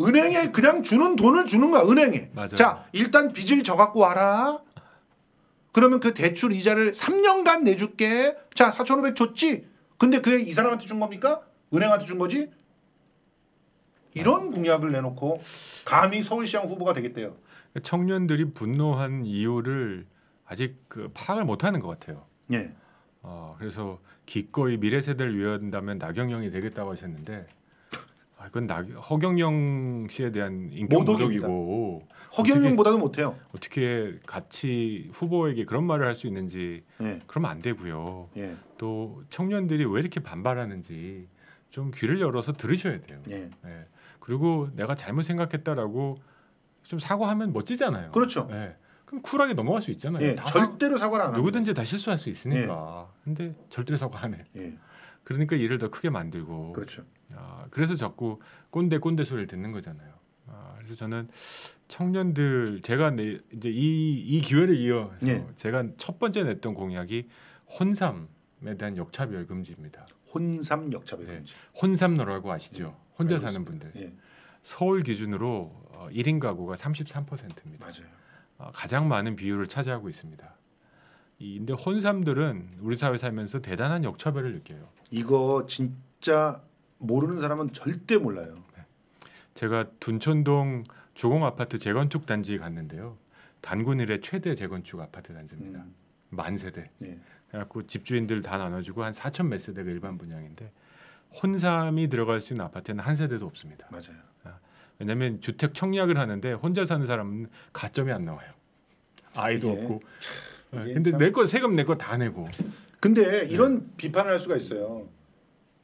은행에 그냥 주는 돈을 주는 거야. 은행에. 맞아요. 자, 일단 빚을 져 갖고 와라. 그러면 그 대출 이자를 3년간 내줄게. 자, 4,500 줬지. 근데 그게 이 사람한테 준 겁니까? 은행한테 준 거지? 이런 공약을 내놓고 감히 서울시장 후보가 되겠대요. 청년들이 분노한 이유를 아직 그 파악을 못하는 것 같아요. 예, 어, 그래서 기꺼이 미래 세대를 위한다면 나경영이 되겠다고 하셨는데 아, 이건 나, 허경영 씨에 대한 인격. 모독이고 허경영보다도 못해요. 어떻게 같이 후보에게 그런 말을 할 수 있는지 예, 그러면 안 되고요. 예, 또 청년들이 왜 이렇게 반발하는지 좀 귀를 열어서 들으셔야 돼요. 예. 예. 그리고 내가 잘못 생각했다라고 좀 사과하면 멋지잖아요. 그렇죠. 예. 그럼 쿨하게 넘어갈 수 있잖아요. 예, 절대로 사과를 안. 누구든지 다 실수할 수 있으니까. 근데 절대로 사과 안 해. 예, 그러니까 일을 더 크게 만들고. 그렇죠. 아, 그래서 자꾸 꼰대 꼰대 소리를 듣는 거잖아요. 아, 그래서 저는 청년들 제가 내, 이제 이, 이 기회를 이어서 예. 제가 첫 번째 냈던 공약이 혼삼에 대한 역차별 금지입니다. 혼삼 역차별 네. 금지. 혼삼러라고 아시죠? 혼자 알고 사는. 분들. 예, 서울 기준으로 어, 1인 가구가 33%입니다. 맞아요. 어, 가장 많은 비율을 차지하고 있습니다. 이 근데 혼삼들은 우리 사회 살면서 대단한 역차별을 느껴요. 이거 진짜 모르는 사람은 절대 몰라요. 제가 둔촌동 주공 아파트 재건축 단지 갔는데요. 단군 일의 최대 재건축 아파트 단지입니다. 음, 만 세대. 예, 그래갖고 집주인들 다 나눠주고 한 4천 몇 세대가 일반 분양인데 혼삼이 들어갈 수 있는 아파트는 한 세대도 없습니다. 맞아요. 왜냐하면 주택 청약을 하는데 혼자 사는 사람은 가점이 안 나와요. 아이도 이게 없고. 예, 이게 근데 참- 내거 세금 내 거 다 내고. 근데 이런 비판을 할 수가 있어요.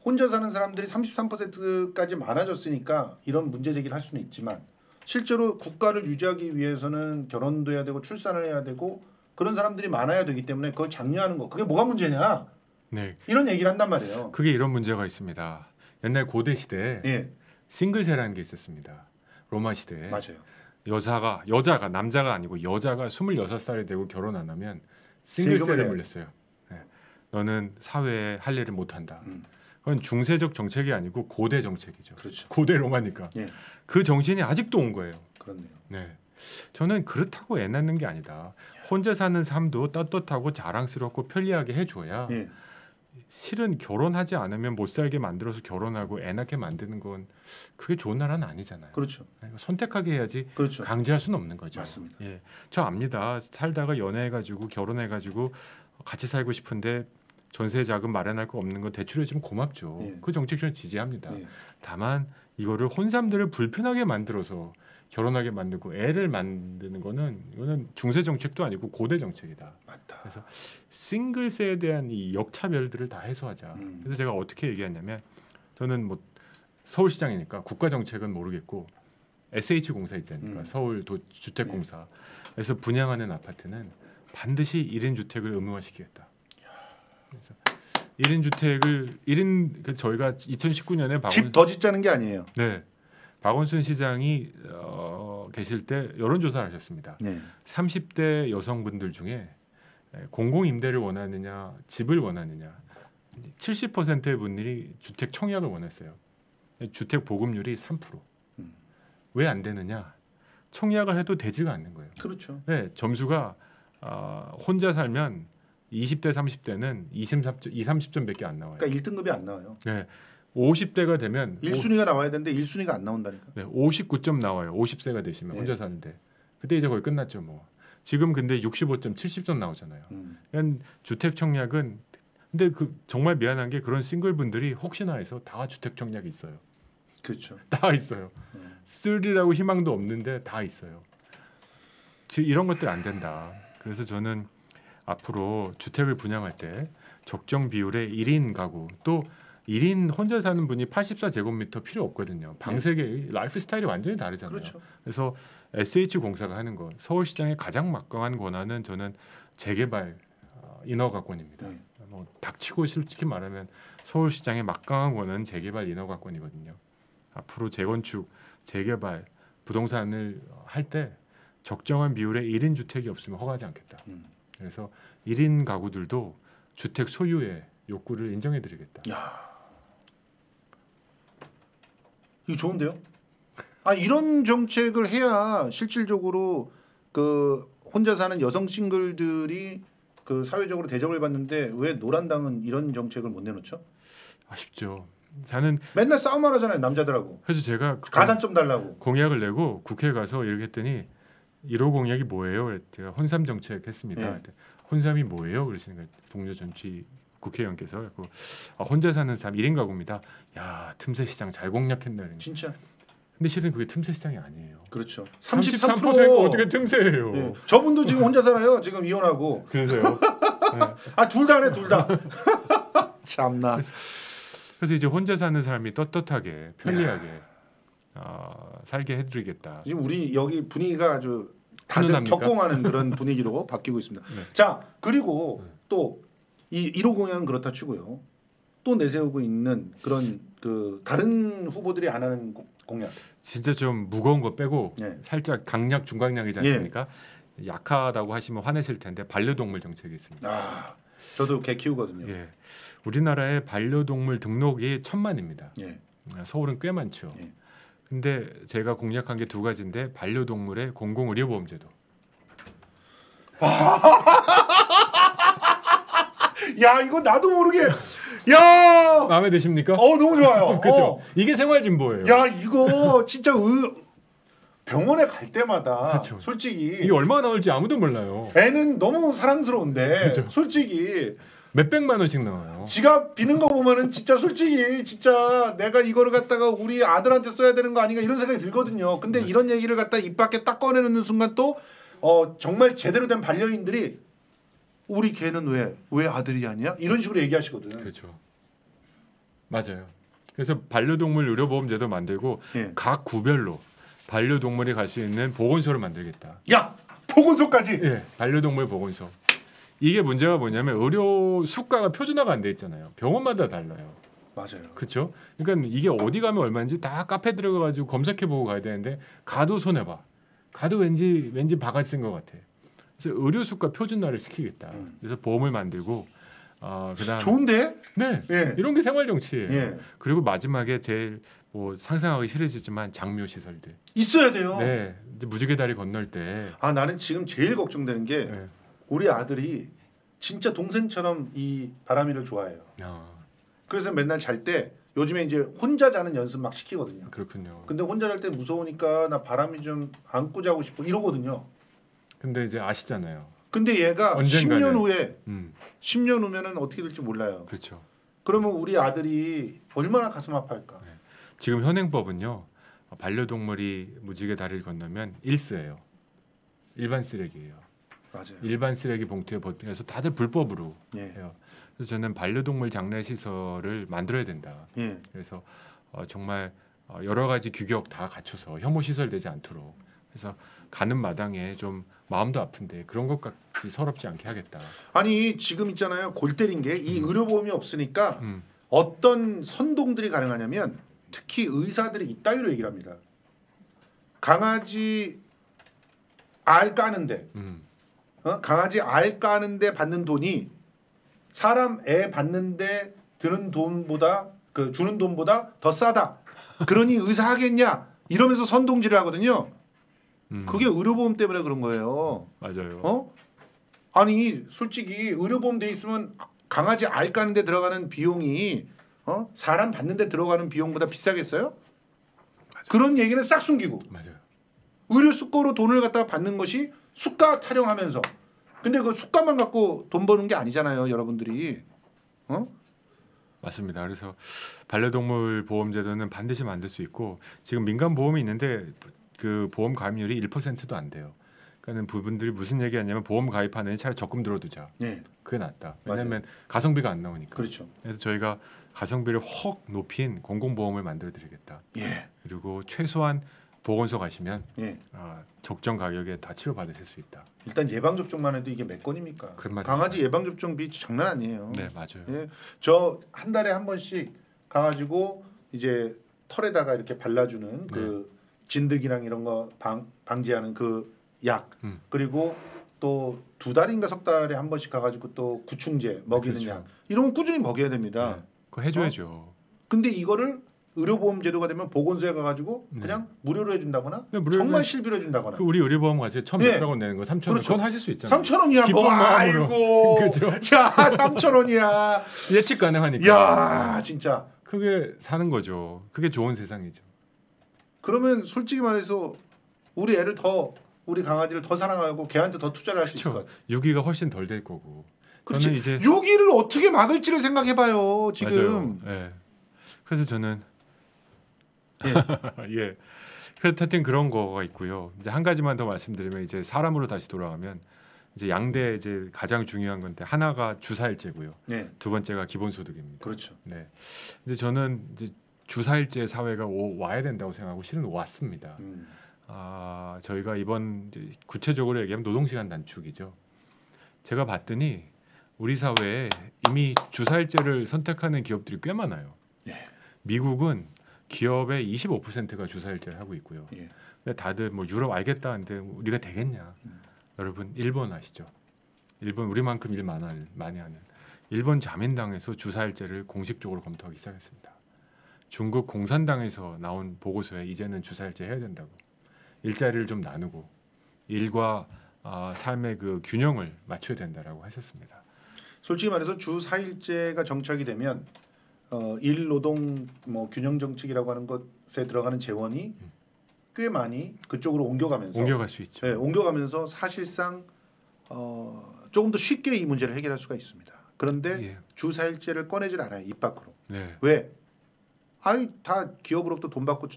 혼자 사는 사람들이 33%까지 많아졌으니까 이런 문제 제기를 할 수는 있지만 실제로 국가를 유지하기 위해서는 결혼도 해야 되고 출산을 해야 되고 그런 사람들이 많아야 되기 때문에 그걸 장려하는 거 그게 뭐가 문제냐 네, 이런 얘기를 한단 말이에요. 그게 이런 문제가 있습니다. 옛날 고대 시대에 예, 싱글세라는 게 있었습니다. 로마 시대에 맞아요. 여자가 여자가 남자가 아니고 여자가 26살이 되고 결혼 안 하면 싱글세를 내야 물렸어요. 네. 너는 사회에 할 일을 못 한다. 음. 그건 중세적 정책이 아니고 고대 정책이죠. 그렇죠. 고대 로마니까. 예. 그 정신이 아직도 온 거예요. 그렇네요. 네. 저는 그렇다고 애 낳는 게 아니다. 혼자 사는 삶도 떳떳하고 자랑스럽고 편리하게 해줘야 예, 실은 결혼하지 않으면 못 살게 만들어서 결혼하고 애 낳게 만드는 건 그게 좋은 나라는 아니잖아요. 그렇죠. 선택하게 해야지 그렇죠. 강제할 수는 없는 거죠. 맞습니다. 예, 저 압니다. 살다가 연애해가지고 결혼해가지고 같이 살고 싶은데 전세 자금 마련할 거 없는 건 대출해 주면 고맙죠. 예. 그 정책 저는 지지합니다. 예. 다만 이거를 혼삼들을 불편하게 만들어서 결혼하게 만들고 애를 만드는 거는 이거는 중세 정책도 아니고 고대 정책이다. 맞다. 그래서 싱글세에 대한 이 역차별들을 다 해소하자. 음. 그래서 제가 어떻게 얘기했냐면 저는 뭐 서울시장이니까 국가 정책은 모르겠고 SH 공사 있지 않습니까? 음. 서울 도 주택공사. 그래서 분양하는 아파트는 반드시 1인 주택을 의무화시키겠다. 그래서 1인 주택을 1인 그 저희가 2019년에 박원 집더 짓자는 게 아니에요. 네. 박원순 시장이 어, 계실 때 여론조사를 하셨습니다. 네. 30대 여성분들 중에 공공 임대를 원하느냐, 집을 원하느냐, 70%의 분들이 주택 청약을 원했어요. 주택 보급률이 3%. 음. 왜안 되느냐? 청약을 해도 되지가 않는 거예요. 그렇죠. 네, 점수가 어, 혼자 살면 20대, 30대는 23, 2, 30점밖에 안 나와요. 그러니까 1등급이 안 나와요. 네, 50대가 되면 1순위가 나와야 되는데 1순위가 안 나온다니까. 네, 59점 나와요. 50세가 되시면 네. 혼자 사는데 그때 이제 거의 끝났죠 뭐. 지금 근데 65점, 70점 나오잖아요. 음. 주택 청약은 근데 그 정말 미안한 게 그런 싱글 분들이 혹시나 해서 다 주택 청약이 있어요. 그렇죠. 다 있어요. 음. 쓰리라고 희망도 없는데 다 있어요. 지금 이런 것들 안 된다. 그래서 저는 앞으로 주택을 분양할 때 적정 비율의 1인 가구 또 1인 혼자 사는 분이 84제곱미터 필요 없거든요. 방색의 라이프 스타일이 완전히 다르잖아요. 그렇죠. 그래서 SH 공사가 하는 거 서울시장의 가장 막강한 권한은 저는 재개발 어, 인허가권입니다. 네. 뭐 닥치고 솔직히 말하면 서울시장의 막강한 권한은 재개발 인허가권이거든요. 앞으로 재건축, 재개발, 부동산을 할 때 적정한 비율의 1인 주택이 없으면 허가하지 않겠다. 음. 그래서 1인 가구들도 주택 소유의 욕구를 인정해드리겠다. 이거 좋은데요? 아 이런 정책을 해야 실질적으로 그 혼자 사는 여성 싱글들이 그 사회적으로 대접을 받는데 왜 노란당은 이런 정책을 못 내놓죠? 아쉽죠. 저는 맨날 싸움만 하잖아요 남자들하고 그래서 제가 그 가산점 달라고. 공약을 내고 국회에 가서 이렇게 했더니 1호 공약이 뭐예요? 제가 혼삼 정책 했습니다. 네. 혼삼이 뭐예요? 그러시는 거예요. 동료 정치 국회의원께서 그래서 아, 혼자 사는 사람 1인 가구입니다. 야 틈새 시장 잘 공략했네. 그러니까. 진짜 근데 실은 그게 틈새 시장이 아니에요. 그렇죠. 33%가 33% 어떻게 틈새예요? 예. 저분도 지금 혼자 살아요. 지금 이혼하고. 그래서요. 아둘 다네 둘 다. 참나. 그래서 이제 혼자 사는 사람이 떳떳하게 편리하게 어, 살게 해드리겠다. 지금 우리 여기 분위기가 아주 다들 훈훈합니까? 격공하는 그런 분위기로 바뀌고 있습니다. 네. 자 그리고 또 이 1호 공약은 그렇다 치고요. 또 내세우고 있는 그런 그 다른 후보들이 안 하는 고- 공약. 진짜 좀 무거운 거 빼고 네. 살짝 강약 중강약이지 예. 않습니까? 약하다고 하시면 화내실 텐데 반려동물 정책이 있습니다. 아 저도 개 키우거든요. 예, 우리나라의 반려동물 등록이 천만입니다. 예. 서울은 꽤 많죠. 예. 근데 제가 공약한 게 두 가지인데 반려동물의 공공의료보험제도. 야 이거 나도 모르게 야. 마음에 드십니까? 어 너무 좋아요. 그렇죠. 어. 이게 생활 진보예요. 야 이거 진짜 의... 병원에 갈 때마다 그렇죠. 솔직히 이게 얼마나 나올지 아무도 몰라요. 애는 너무 사랑스러운데 그렇죠. 솔직히 몇 백만 원씩 나와요. 지갑 비는 거 보면은 진짜 솔직히 진짜 내가 이거를 갖다가 우리 아들한테 써야 되는 거 아닌가 이런 생각이 들거든요. 근데 네. 이런 얘기를 갖다 입 밖에 딱 꺼내는 순간 또 어, 정말 제대로 된 반려인들이 우리 걔는 왜 왜 아들이 아니야? 이런 식으로 얘기하시거든. 그렇죠. 맞아요. 그래서 반려동물 의료보험제도 만들고 예. 각 구별로 반려동물이 갈 수 있는 보건소를 만들겠다. 야 보건소까지. 예, 반려동물 보건소. 이게 문제가 뭐냐면 의료 수가가 표준화가 안 돼 있잖아요. 병원마다 달라요. 맞아요. 그렇죠? 그러니까 이게 어디 가면 얼마인지 다 카페 들어가 가지고 검색해 보고 가야 되는데 가도 손해 봐. 가도 왠지 왠지 바가지 쓴것 같아. 그래서 의료 수가 표준화를 시키겠다. 음. 그래서 보험을 만들고 어, 그다음 좋은데? 네 예. 이런 게 생활 정치예요. 예. 그리고 마지막에 제일 뭐 상상하기 싫어지지만 장묘 시설들. 있어야 돼요. 네, 이제 무지개 다리 건널 때. 아 나는 지금 제일 걱정되는 게 네. 우리 아들이 진짜 동생처럼 이 바람이를 좋아해요. 아, 그래서 맨날 잘 때 요즘에 이제 혼자 자는 연습 막 시키거든요. 그렇군요. 근데 혼자 잘 때 무서우니까 나 바람이 좀 안고 자고 싶어 이러거든요. 근데 이제 아시잖아요. 근데 얘가 언젠가는. 10년 후에 음, 10년 후면은 어떻게 될지 몰라요. 그렇죠. 그러면 우리 아들이 얼마나 가슴 아파할까? 지금 현행법은요 반려동물이 무지개 다리를 건너면 일스예요. 일반 쓰레기예요. 맞아요. 일반 쓰레기 봉투에 버려서 다들 불법으로 예. 해요. 그래서 저는 반려동물 장례 시설을 만들어야 된다. 예. 그래서 어, 정말 어, 여러 가지 규격 다 갖춰서 혐오 시설 되지 않도록 그래서 가는 마당에 좀 마음도 아픈데 그런 것같이 서럽지 않게 하겠다. 아니 지금 있잖아요. 골 때린 게 이 의료보험이 없으니까 음, 어떤 선동들이 가능하냐면 특히 의사들이 이따위로 얘기를 합니다. 강아지 알 까는데 음, 어? 강아지 알 까는데 받는 돈이 사람 애 받는데 드는 돈보다 그 주는 돈보다 더 싸다. 그러니 의사 하겠냐? 이러면서 선동질을 하거든요. 음, 그게 의료보험 때문에 그런 거예요. 맞아요. 어? 아니 솔직히 의료보험 돼 있으면 강아지 알 까는데 들어가는 비용이 어? 사람 받는데 들어가는 비용보다 비싸겠어요? 그런 얘기는 싹 숨기고 맞아요. 의료 수가로 돈을 갖다가 받는 것이 수가 타령하면서 근데 그 수가만 갖고 돈 버는 게 아니잖아요, 여러분들이. 어? 맞습니다. 그래서 반려동물 보험 제도는 반드시 만들 수 있고 지금 민간 보험이 있는데 그 보험 가입률이 1%도 안 돼요. 그러니까는 부분들이 무슨 얘기하냐면 보험 가입하는 차라리 적금 들어두자. 네, 그게 낫다. 왜냐하면 가성비가 안 나오니까. 그렇죠. 그래서 저희가 가성비를 확 높인 공공보험을 만들어 드리겠다. 예, 그리고 최소한 보건소 가시면 예. 아, 적정 가격에 다 치료 받으실 수 있다. 일단 예방 접종만 해도 이게 몇 건입니까? 그런 말이죠. 강아지 예방 접종비 장난 아니에요. 네 맞아요. 예, 저한 달에 한 번씩 가가지고 이제 털에다가 이렇게 발라주는 그 진드기랑 이런 거 방, 방지하는 그약 음. 그리고 또 두 달인가 석 달에 한 번씩 가가지고 또 구충제 먹이는 그렇죠. 약 이런 거 꾸준히 먹여야 됩니다. 네, 그거 해줘야죠. 근데 이거를 의료보험 제도가 되면 보건소에 가가지고 네. 그냥 무료로 해준다거나 무료로 정말 실비로 해준다거나 그 우리 의료보험 가서 천 네. 몇백 원 내는 거 삼천 원 그렇죠. 그건 하실 수 있잖아요. 3천 원이야 뭐. 아이고 그죠? 야 3천 원이야 예측 가능하니까. 야 진짜 그게 사는 거죠. 그게 좋은 세상이죠. 그러면 솔직히 말해서 우리 애를 더 우리 강아지를 더 사랑하고 걔한테 더 투자를 할 수 있을 것 그렇죠. 같아. 유기가 훨씬 덜 될 거고. 그렇지. 이제 유기를 어떻게 막을지를 생각해봐요. 지금. 맞아요. 예. 그래서 저는 예. 예. 그래서 하여튼 그런 거가 있고요. 이제 한 가지만 더 말씀드리면 이제 사람으로 다시 돌아가면 이제 양대 이제 가장 중요한 건데 하나가 주사일제고요. 네, 두 번째가 기본소득입니다. 그렇죠. 네. 이제 저는 이제 주사일제 사회가 오, 와야 된다고 생각하고 실은 왔습니다. 음. 아 저희가 이번 구체적으로 얘기하면 노동시간 단축이죠. 제가 봤더니 우리 사회에 이미 주사일제를 선택하는 기업들이 꽤 많아요. 예. 미국은 기업의 25%가 주사일제를 하고 있고요. 예. 근데 다들 뭐 유럽 알겠다 하는데 우리가 되겠냐? 음. 여러분 일본 아시죠? 일본 우리만큼 일 많아, 많이 하는 일본 자민당에서 주사일제를 공식적으로 검토하기 시작했습니다. 중국 공산당에서 나온 보고서에 이제는 주사일제 해야 된다고 일자리를 좀 나누고 일과 아, 삶의 그 균형을 맞춰야 된다라고 하셨습니다. 솔직히 말해서 주 4일제가 정착이 되면 어, 일 노동 뭐 균형 정책이라고 하는 것에 들어가는 재원이 꽤 많이 그쪽으로 옮겨가면서 옮겨갈 수 있죠. 네, 옮겨가면서 사실상 어, 조금 더 쉽게 이 문제를 해결할 수가 있습니다. 그런데 예. 주 4일제를 꺼내질 않아요. 입 밖으로. 네. 왜? 아이 다 기업으로부터 돈 받고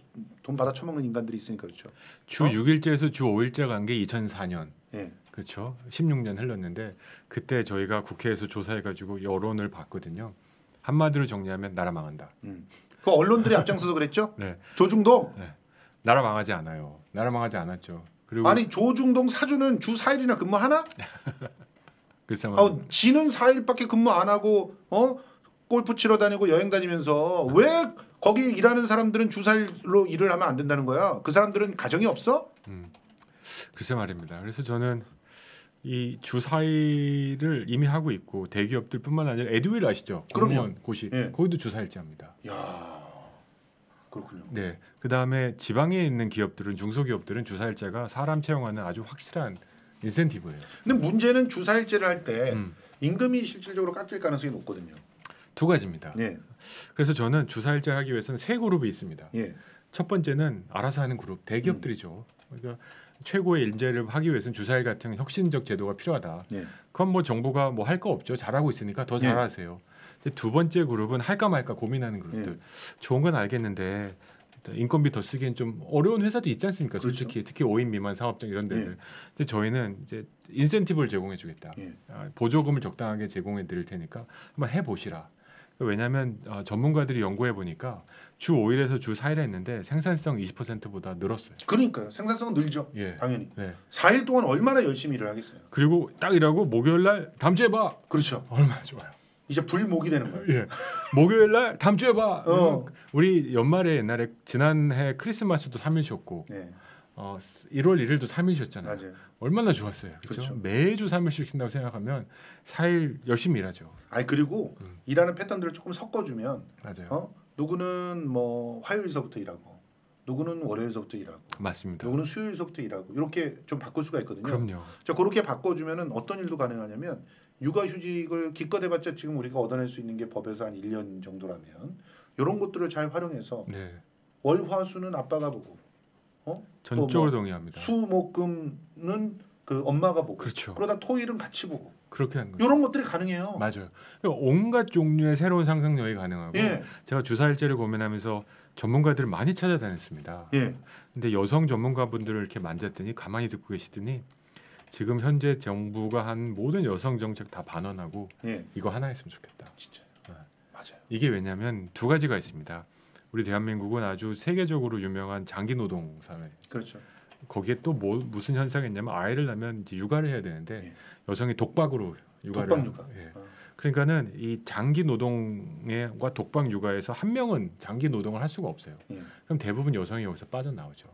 돈 받아 처먹는 인간들이 있으니까 그렇죠. 주 어? 6일제에서 주 5일제 간게 2004년. 예. 그렇죠. 16년 흘렀는데 그때 저희가 국회에서 조사해 가지고 여론을 봤거든요. 한마디로 정리하면 나라 망한다. 음. 그 언론들이 앞장서서 그랬죠. 네. 조중동. 나라 망하지 않아요. 나라 망하지 않았죠. 그리고 아니 조중동 사주는 주 4일이나 근무하나? 글쎄 아, 말이죠. 지는 4일밖에 근무 안 하고 어 골프 치러 다니고 여행 다니면서 왜 거기 일하는 사람들은 주 4일로 일을 하면 안 된다는 거야? 그 사람들은 가정이 없어? 글쎄 말입니다. 그래서 저는 이 주사일을 이미 하고 있고 대기업들뿐만 아니라 에듀윌 아시죠? 공무원 고시 예. 거기도 주사일제 합니다. 야 그렇군요. 네. 그 다음에 지방에 있는 기업들은 중소기업들은 주사일제가 사람 채용하는 아주 확실한 인센티브예요. 근데 문제는 주 4일제를 할때 음. 임금이 실질적으로 깎일 가능성이 높거든요. 두 가지입니다. 예, 그래서 저는 주사일제 하기 위해서는 세 그룹이 있습니다. 예, 첫 번째는 알아서 하는 그룹 대기업들이죠. 그러니까 최고의 인재를 하기 위해서는 주사일 같은 혁신적 제도가 필요하다. 예. 그건 뭐 정부가 뭐 할 거 없죠. 잘하고 있으니까 더 잘하세요. 이제 두 번째 그룹은 할까 말까 고민하는 그룹들. 예. 좋은 건 알겠는데 인건비 더 쓰기엔 좀 어려운 회사도 있지 않습니까? 그렇죠. 솔직히 특히 5인 미만 사업장 이런 데들. 예. 근데 저희는 이제 인센티브를 제공해 주겠다. 예. 아, 보조금을 적당하게 제공해 드릴 테니까 한번 해 보시라. 왜냐하면 어, 전문가들이 연구해 보니까 주 5일에서 주 4일 했는데 생산성 20%보다 늘었어요. 그러니까요. 생산성은 늘죠. 예. 당연히. 네. 4일 동안 얼마나 열심히 일을 하겠어요. 그리고 딱 일하고 목요일 날 다음 주에 봐. 그렇죠. 얼마나 좋아요. 이제 불목이 되는 거예요. 예. 목요일 날 다음 주에 봐. 어. 우리 연말에 옛날에 지난해 크리스마스도 3일 쉬었고 네, 어, 1월 1일도 3일 쉬었잖아요. 맞아요. 얼마나 좋았어요. 그렇죠? 그렇죠. 매주 3일씩 쉰다고 생각하면 4일 열심히 일하죠. 아니 그리고 음. 일하는 패턴들을 조금 섞어주면 맞아요. 어 누구는 뭐 화요일서부터 일하고 누구는 월요일서부터 일하고 맞습니다. 누구는 수요일서부터 일하고 이렇게 좀 바꿀 수가 있거든요. 그럼요. 자 그렇게 바꿔주면은 어떤 일도 가능하냐면 육아휴직을 기껏 해봤자 지금 우리가 얻어낼 수 있는 게 법에서 한 1년 정도라면 이런 것들을 잘 활용해서 네. 월화수는 아빠가 보고 전적으로 뭐 동의합니다. 수목금은 그 엄마가 보고 그렇죠. 그러다 토일은 같이 보고 그렇게 하는 거죠. 이런 것들이 가능해요. 맞아요. 그러니까 온갖 종류의 새로운 상상력이 가능하고 예, 제가 주사일제를 고민하면서 전문가들을 많이 찾아다녔습니다. 예, 근데 여성 전문가분들을 이렇게 만졌더니 가만히 듣고 계시더니 지금 현재 정부가 한 모든 여성 정책 다 반원하고 예, 이거 하나 했으면 좋겠다. 진짜 네. 맞아요. 이게 왜냐하면 두 가지가 있습니다. 우리 대한민국은 아주 세계적으로 유명한 장기 노동 사회. 그렇죠. 거기에 또 뭐, 무슨 현상이 있냐면 아이를 낳으면 이제 육아를 해야 되는데 예. 여성이 독박으로 육아를 독박 육아. 예. 어. 그러니까는 이 장기 노동과 독박 육아에서 한 명은 장기 노동을 할 수가 없어요. 예. 그럼 대부분 여성이 여기서 빠져나오죠.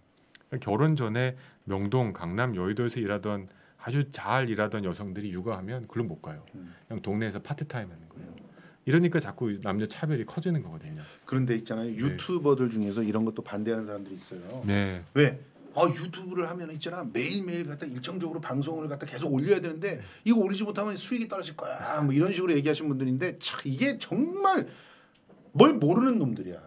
그러니까 결혼 전에 명동, 강남, 여의도에서 일하던 아주 잘 일하던 여성들이 육아하면 글로 못 가요. 음. 그냥 동네에서 파트타임 하는 거예요. 이러니까 자꾸 남녀 차별이 커지는 거거든요. 그런데 있잖아요 유튜버들 중에서 이런 것도 반대하는 사람들이 있어요. 네. 왜? 아 유튜브를 하면 있잖아 매일 매일 갖다 일정적으로 방송을 갖다 계속 올려야 되는데 이거 올리지 못하면 수익이 떨어질 거야. 뭐 이런 식으로 얘기하시는 분들인데 참 이게 정말 뭘 모르는 놈들이야.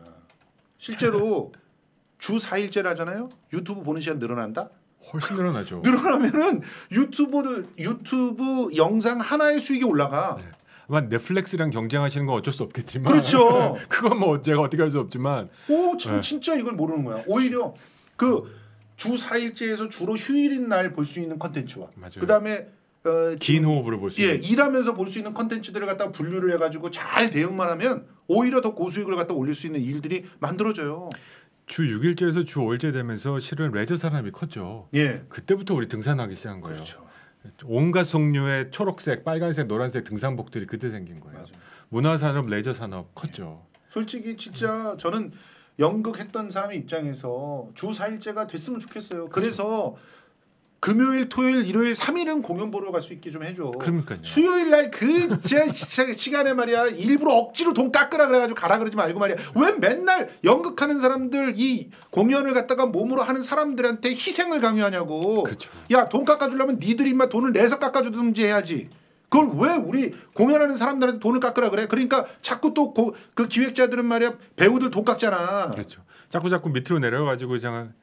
실제로 주 4일째를 하잖아요. 유튜브 보는 시간 늘어난다. 훨씬 늘어나죠. 늘어나면은 유튜브를 유튜브 영상 하나의 수익이 올라가. 네. 아마 넷플릭스랑 경쟁하시는 건 어쩔 수 없겠지만 그렇죠. 그건 뭐 제가 어떻게 할 수 없지만 오, 참 네. 진짜 이걸 모르는 거야. 오히려 그 주 4일째에서 주로 휴일인 날 볼 수 있는 컨텐츠와 맞아요. 그다음에 어, 긴 호흡으로 볼수 예, 일하면서 볼 수 있는 컨텐츠들을 갖다 분류를 해 가지고 잘 대응만 하면 오히려 더 고수익을 갖다 올릴 수 있는 일들이 만들어져요. 주 6일째에서 주 5일째 되면서 실은 레저 산업이 컸죠. 예. 그때부터 우리 등산하기 시작한 거예요. 그렇죠. 온갖 종류의 초록색, 빨간색, 노란색 등산복들이 그때 생긴 거예요. 맞아. 문화 산업, 레저 산업 컸죠. 솔직히 진짜 저는 연극했던 사람의 입장에서 주 4일째가 됐으면 좋겠어요. 그래서 금요일, 토요일, 일요일 3일은 공연 보러 갈 수 있게 좀 해줘. 그러니까요. 수요일 날그 시간에 말이야 일부러 억지로 돈 깎으라 그래가지고 가라 그러지 말고 말이야 왜 맨날 연극하는 사람들 이 공연을 갖다가 몸으로 하는 사람들한테 희생을 강요하냐고 그렇죠. 야돈 깎아주려면 니들이 인마 돈을 내서 깎아주든지 해야지 그걸 왜 우리 공연하는 사람들한테 돈을 깎으라 그래 그러니까 자꾸 또 그 기획자들은 말이야 배우들 돈 깎잖아 그렇죠. 자꾸 자꾸 밑으로 내려가지고 그냥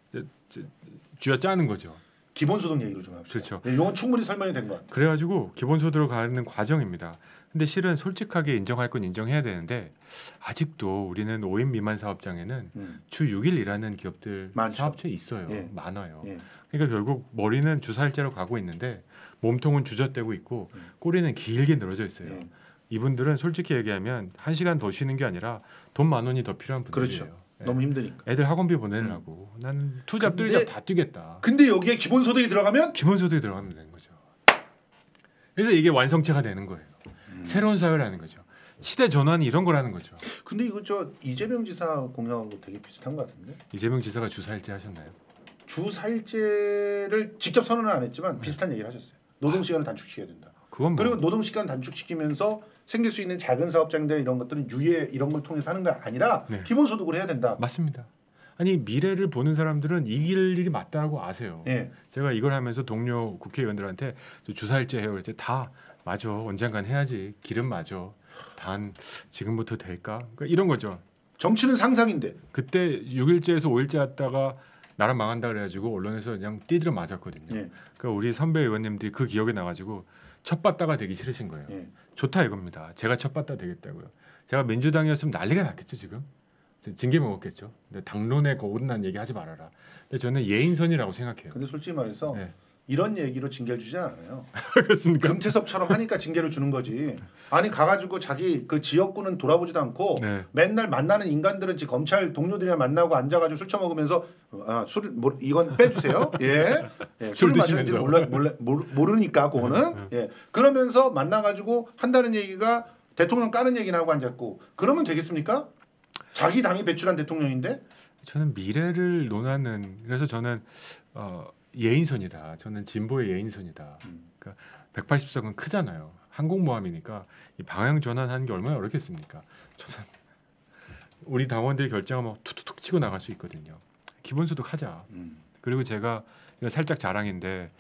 쥐어 짜는 거죠. 기본소득 얘기를 좀 합시다 그렇죠. 네, 이건 충분히 설명이 된 것 같아요 그래가지고 기본소득으로 가는 과정입니다. 근데 실은 솔직하게 인정할 건 인정해야 되는데 아직도 우리는 5인 미만 사업장에는 음. 주 6일 일하는 기업들 많죠. 사업체 있어요. 예. 많아요. 예. 그러니까 결국 머리는 주사일제로 가고 있는데 몸통은 주저되고 있고 음. 꼬리는 길게 늘어져 있어요. 예. 이분들은 솔직히 얘기하면 한 시간 더 쉬는 게 아니라 돈 만 원이 더 필요한 분들이에요. 그렇죠. 너무 힘드니까. 애들 학원비 보내려고 난 투잡 근데- 들잡 다 뛰겠다. 근데 여기에 기본소득이 들어가면 기본소득이 들어가면 되는 거죠. 그래서 이게 완성체가 되는 거예요. 음. 새로운 사회라는 거죠. 시대 전환이 이런 거라는 거죠. 근데 이거 저 이재명 지사 공약하고 되게 비슷한 것 같은데 이재명 지사가 주사일제 하셨나요? 주 4일제를 직접 선언은 안 했지만 비슷한 얘기를 하셨어요. 노동 시간을 단축시켜야 된다. 그건 뭐 그리고 노동 시간 단축시키면서 생길 수 있는 작은 사업장들 이런 것들은 유예 이런 걸 통해서 하는 게 아니라 네. 기본 소득을 해야 된다. 맞습니다. 아니 미래를 보는 사람들은 이길 일이 맞다고 아세요. 예. 제가 이걸 하면서 동료 국회의원들한테 저 주사일제 해요. 그랬더니 다 맞아. 언젠간 해야지. 길은 맞아. 단 지금부터 될까? 그러니까 이런 거죠. 정치는 상상인데 그때 6일제에서 5일제 했다가 나라 망한다 그래가지고 언론에서 그냥 띠들어 맞았거든요. 예. 그러니까 우리 선배 의원님들이 그 기억에 나가지고 첫받다가 되기 싫으신 거예요. 예. 좋다 이겁니다. 제가 첫받다 되겠다고요. 제가 민주당이었으면 난리가 났겠죠 지금. 징계 먹었겠죠. 근데 당론에 거듭난 얘기 하지 말아라. 근데 저는 예인선이라고 생각해요. 근데 솔직히 말해서 네. 이런 얘기로 징계를 주지 않아요. 그렇습니까? 금태섭처럼 하니까 징계를 주는 거지. 아니 가가지고 자기 그 지역구는 돌아보지도 않고 네. 맨날 만나는 인간들은 지금 검찰 동료들이랑 만나고 앉아가지고 술 처먹으면서 아, 술 뭐, 이건 빼주세요. 예, 예술술 마시는지. 몰라 몰라 모르, 모르니까 그거는 예 그러면서 만나가지고 한다는 얘기가 대통령 까는 얘기나 하고 앉았고 그러면 되겠습니까? 자기 당이 배출한 대통령인데 저는 미래를 논하는 그래서 저는 어, 예인선이다. 저는 진보의 예인선이다. 음. 그러니까 180석은 크잖아요. 항공모함이니까 이 방향 전환하는 게 얼마나 어렵겠습니까? 저는 우리 당원들이 결정하면 툭툭툭 치고 나갈 수 있거든요. 기본소득 하자. 음. 그리고 제가 이거 살짝 자랑인데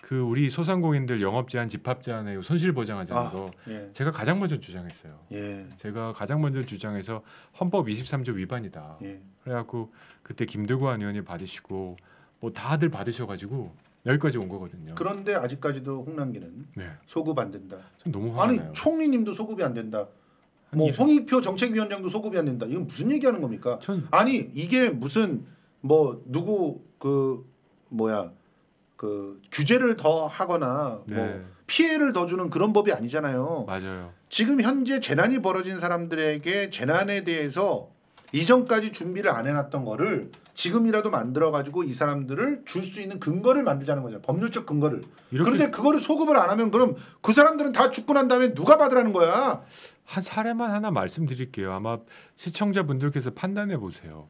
그 우리 소상공인들 영업 제한, 집합 제한에 손실 보장하자는 아. 거 예, 제가 가장 먼저 주장했어요. 예, 제가 가장 먼저 주장해서 헌법 23조 위반이다. 예. 그래갖고 그때 김두관 의원이 받으시고 뭐 다들 받으셔가지고 여기까지 온 거거든요. 그런데 아직까지도 홍남기는 네, 소급 안 된다. 전 너무 아니 나요. 총리님도 소급이 안 된다. 뭐 이- 홍익표 정책위원장도 소급이 안 된다. 이건 무슨 얘기하는 겁니까? 전 아니 이게 무슨 뭐 누구 그 뭐야 그 규제를 더 하거나 네. 뭐 피해를 더 주는 그런 법이 아니잖아요. 맞아요. 지금 현재 재난이 벌어진 사람들에게 재난에 대해서 이전까지 준비를 안 해놨던 거를 지금이라도 만들어 가지고 이 사람들을 줄 수 있는 근거를 만들자는 거죠. 법률적 근거를. 그런데 그거를 소급을 안 하면 그럼 그 사람들은 다 죽고 난 다음에 누가 받으라는 거야? 한 사례만 하나 말씀드릴게요. 아마 시청자분들께서 판단해 보세요.